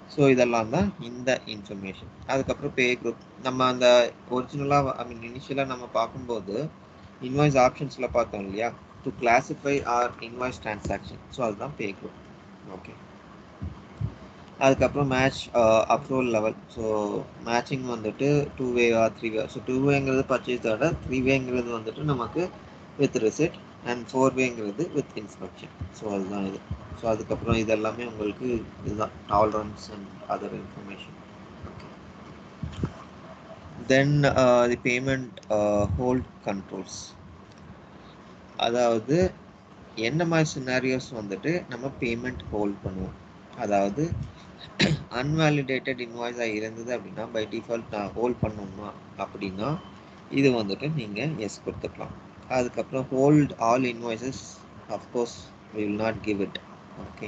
ஸோ இதெல்லாம் தான் இந்த இன்ஃபர்மேஷன் அதுக்கப்புறம் பே குரூப் நம்ம அந்த ஒரிஜினலாக ஐ மீன் இனிஷியலாக நம்ம பார்க்கும்போது இன்வாய்ஸ் ஆப்ஷன்ஸில் பார்த்தோம் இல்லையா? To classify or invoice transaction so அதுதான் பே குரூப் ஓகே அதுக்கப்புறம் match approval level so matching வந்துட்டு two way three way. So two வேங்கிறது purchase order three வேங்கிறது வந்துட்டு நமக்கு வித் ரிசிட் அண்ட் ஃபோர் வேங்கிறது வித் இன்ஸ்பெக்ஷன் ஸோ அதுதான் இது. ஸோ அதுக்கப்புறம் இது எல்லாமே உங்களுக்கு இதுதான். Tolerance and other information okay then the payment hold controls அதாவது என்ன மாதிரி சினாரியோஸ் வந்துட்டு நம்ம பேமெண்ட் ஹோல்ட் பண்ணுவோம்? அதாவது அன்வேலிடேட்டட் இன்வாய்ஸாக இருந்தது அப்படின்னா பை டிஃபால்ட் நான் ஹோல்ட் பண்ணணுமா அப்படின்னா இது வந்துட்டு நீங்கள் எஸ் கொடுத்துக்கலாம். அதுக்கப்புறம் hold all invoices of course will not give it okay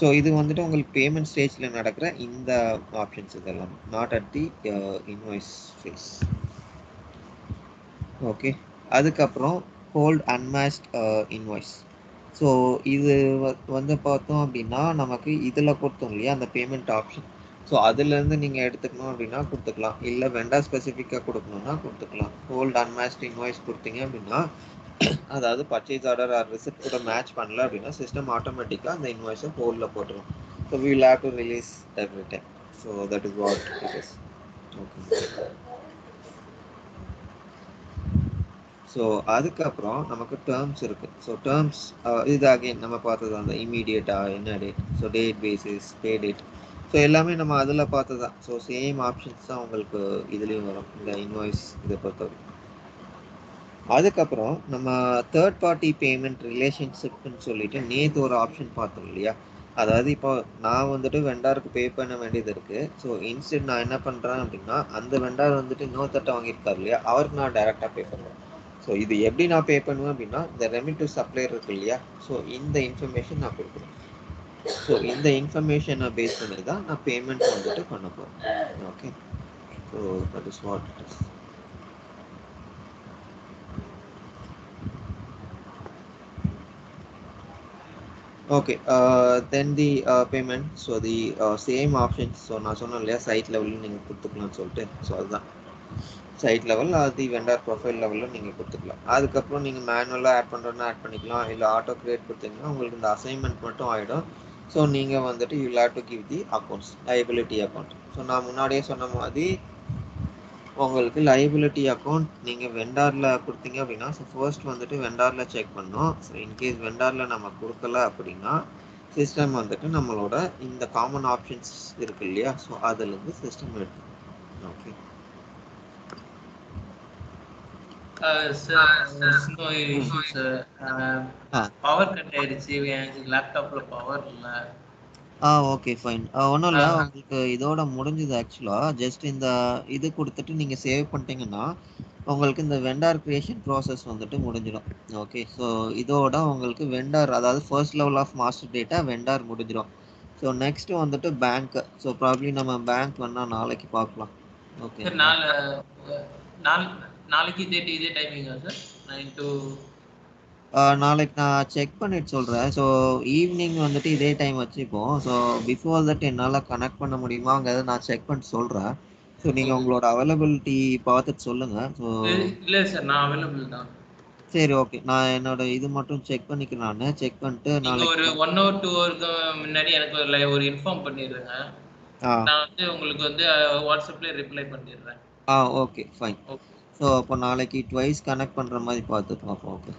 so இது வந்துட்டு உங்களுக்கு பேமெண்ட் ஸ்டேஜில் நடக்கிற இந்த ஆப்ஷன்ஸ் இதெல்லாம் not at the invoice phase okay அதுக்கப்புறம் ஹோல்ட் அன்மேஸ்ட் இன்வாய்ஸ் ஸோ இது வ- வந்து பார்த்தோம் அப்படின்னா நமக்கு இதில் கொடுத்தோம் இல்லையா அந்த பேமெண்ட் ஆப்ஷன் ஸோ அதுலேருந்து நீங்கள் எடுத்துக்கணும் அப்படின்னா கொடுத்துக்கலாம். இல்லை வெண்டா ஸ்பெசிஃபிக்காக கொடுக்கணும்னா கொடுத்துக்கலாம். ஹோல்ட் அன்மேச்ட் இன்வாய்ஸ் கொடுத்தீங்க அப்படின்னா (clears throat) அதாவது பர்ச்சேஸ் ஆர்டர் ஆர் ரிசிப்ட் கூட மேட்ச் பண்ணல அப்படின்னா சிஸ்டம் ஆட்டோமேட்டிக்காக அந்த இன்வாய்ஸை ஹோல்டில் போட்டுரும். So we will have to release every time so that is what it is okay so அதுக்கப்புறம் நமக்கு டேர்ம்ஸ் இருக்குது ஸோ டேர்ம்ஸ் இது அகைன் நம்ம பார்த்தது அந்த இமீடியட்டாக என்ன date so date basis pay date so எல்லாமே நம்ம அதில் பார்த்தது தான். ஸோ சேம் ஆப்ஷன்ஸ் தான் உங்களுக்கு இதுலேயும் வரும். இந்த இன்வாய்ஸ் இதை பொறுத்தவரைக்கும். அதுக்கப்புறம் நம்ம தேர்ட் பார்ட்டி பேமெண்ட் ரிலேஷன்ஷிப்னு சொல்லிட்டு நேற்று ஒரு ஆப்ஷன் பார்த்தோம் இல்லையா? அதாவது இப்போ நான் வந்துட்டு வெண்டாருக்கு பே பண்ண வேண்டியது இருக்குது ஸோ இன்ஸ்டன்ட் நான் என்ன பண்ணுறேன் அப்படின்னா அந்த வெண்டார் வந்துட்டு இன்னொருத்தட்ட வாங்கியிருக்காரு இல்லையா? அவருக்கு நான் டைரெக்டாக பே பண்ணுறேன் ஸோ இது எப்படி நான் பே பண்ணுவேன் அப்படின்னா இந்த ரெமிட் டு சப்ளையர் இருக்கு இல்லையா? ஸோ இந்த இன்ஃபர்மேஷன் நான் கொடுக்குறேன். ஸோ இந்த இன்ஃபர்மேஷனை பேஸ் பண்ணி தான் நான் பேமெண்ட் வந்துட்டு பண்ண போகிறேன் okay so that is what it is okay then the payment so the same options so நான் சொன்னேன் இல்லையா? சைட் லெவலில் நீங்கள் கொடுத்துக்கலாம்னு சொல்லிட்டு. ஸோ அதுதான். சைட் லெவல் அது வெண்டார் ப்ரொஃபைல் லெவலில் நீங்கள் கொடுத்துக்கலாம். அதுக்கப்புறம் நீங்கள் மேனுவலாக ஆட் பண்ணுறதுனா ஆட் பண்ணிக்கலாம். இல்லை ஆட்டோ கிரியேட் கொடுத்தீங்கன்னா உங்களுக்கு இந்த அசைன்மெண்ட் மட்டும் ஆகிடும் ஸோ நீங்கள் வந்துட்டு you have to give the accounts liability account so நான் முன்னாடியே சொன்ன மாதிரி உங்களுக்கு லைபிலிட்டி அக்கௌண்ட் நீங்கள் வெண்டாரில் கொடுத்தீங்க அப்படின்னா ஸோ ஃபர்ஸ்ட் வந்துட்டு வெண்டாரில் செக் பண்ணோம் ஸோ இன்கேஸ் வெண்டாரில் நம்ம கொடுக்கல அப்படின்னா சிஸ்டம் வந்துட்டு நம்மளோட இந்த காமன் ஆப்ஷன்ஸ் இருக்கு இல்லையா? ஸோ அதுலேருந்து சிஸ்டம் எடுத்துக்கணும். Okay sir issue sir ah. Power cut ஆயிடுச்சு. எனக்கு லேப்டாப்ல பவர் இல்லை. ஆ ஓகே ஃபைன் ஒன்றும் இல்லை. உங்களுக்கு இதோட முடிஞ்சது ஆக்சுவலாக ஜஸ்ட் இந்த இது கொடுத்துட்டு நீங்கள் சேவ் பண்ணிட்டீங்கன்னா உங்களுக்கு இந்த வெண்டார் கிரியேஷன் ப்ராசஸ் வந்துட்டு முடிஞ்சிடும். ஓகே ஸோ இதோட உங்களுக்கு வெண்டார் அதாவது first level of master data vendor முடிஞ்சிடும். ஸோ நெக்ஸ்ட் வந்துட்டு பேங்க் ஸோ ப்ராப்ளி நம்ம பேங்க் வேணா நாளைக்கு பார்க்கலாம். ஓகே நாலு நாளைக்கு இதே இதே டைமிங்கா சார் நைன் டு நாளைக்கு நான் செக் பண்ணிட்டு சொல்கிறேன் ஸோ ஈவினிங் வந்துட்டு இதே டைம் வச்சுப்போம். ஸோ பிஃபோர் தட் என்னால் கனெக்ட் பண்ண முடியுமாங்கிறத நான் செக் பண்ணிட்டு சொல்கிறேன் ஸோ நீங்கள் உங்களோட அவைலபிலிட்டி பார்த்துட்டு சொல்லுங்கள் ஸோ இல்லை சார் நான் அவைலபிள் தான். சரி ஓகே நான் என்னோட இது மட்டும் செக் பண்ணிக்கிறேன் நான். செக் பண்ணிட்டு நாளைக்கு ஒரு ஒன் ஹவர் டூ ஹவருக்கு முன்னாடி எனக்கு ஒரு ஒரு இன்ஃபார்ம் பண்ணிடுங்க. நான் வந்து உங்களுக்கு வந்து வாட்ஸ்அப்ல ரிப்ளை பண்ணிடுறேன். ஆ ஓகே ஃபைன் ஓகே ஸோ அப்போ நாளைக்கு ட்வைஸ் கனெக்ட் பண்ணுற மாதிரி பார்த்துட்டு பார்ப்போம் ஓகே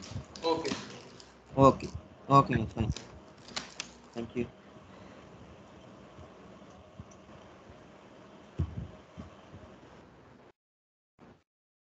ஓகே ஓகே ஓகேங்க ஃபைன் தேங்க்யூ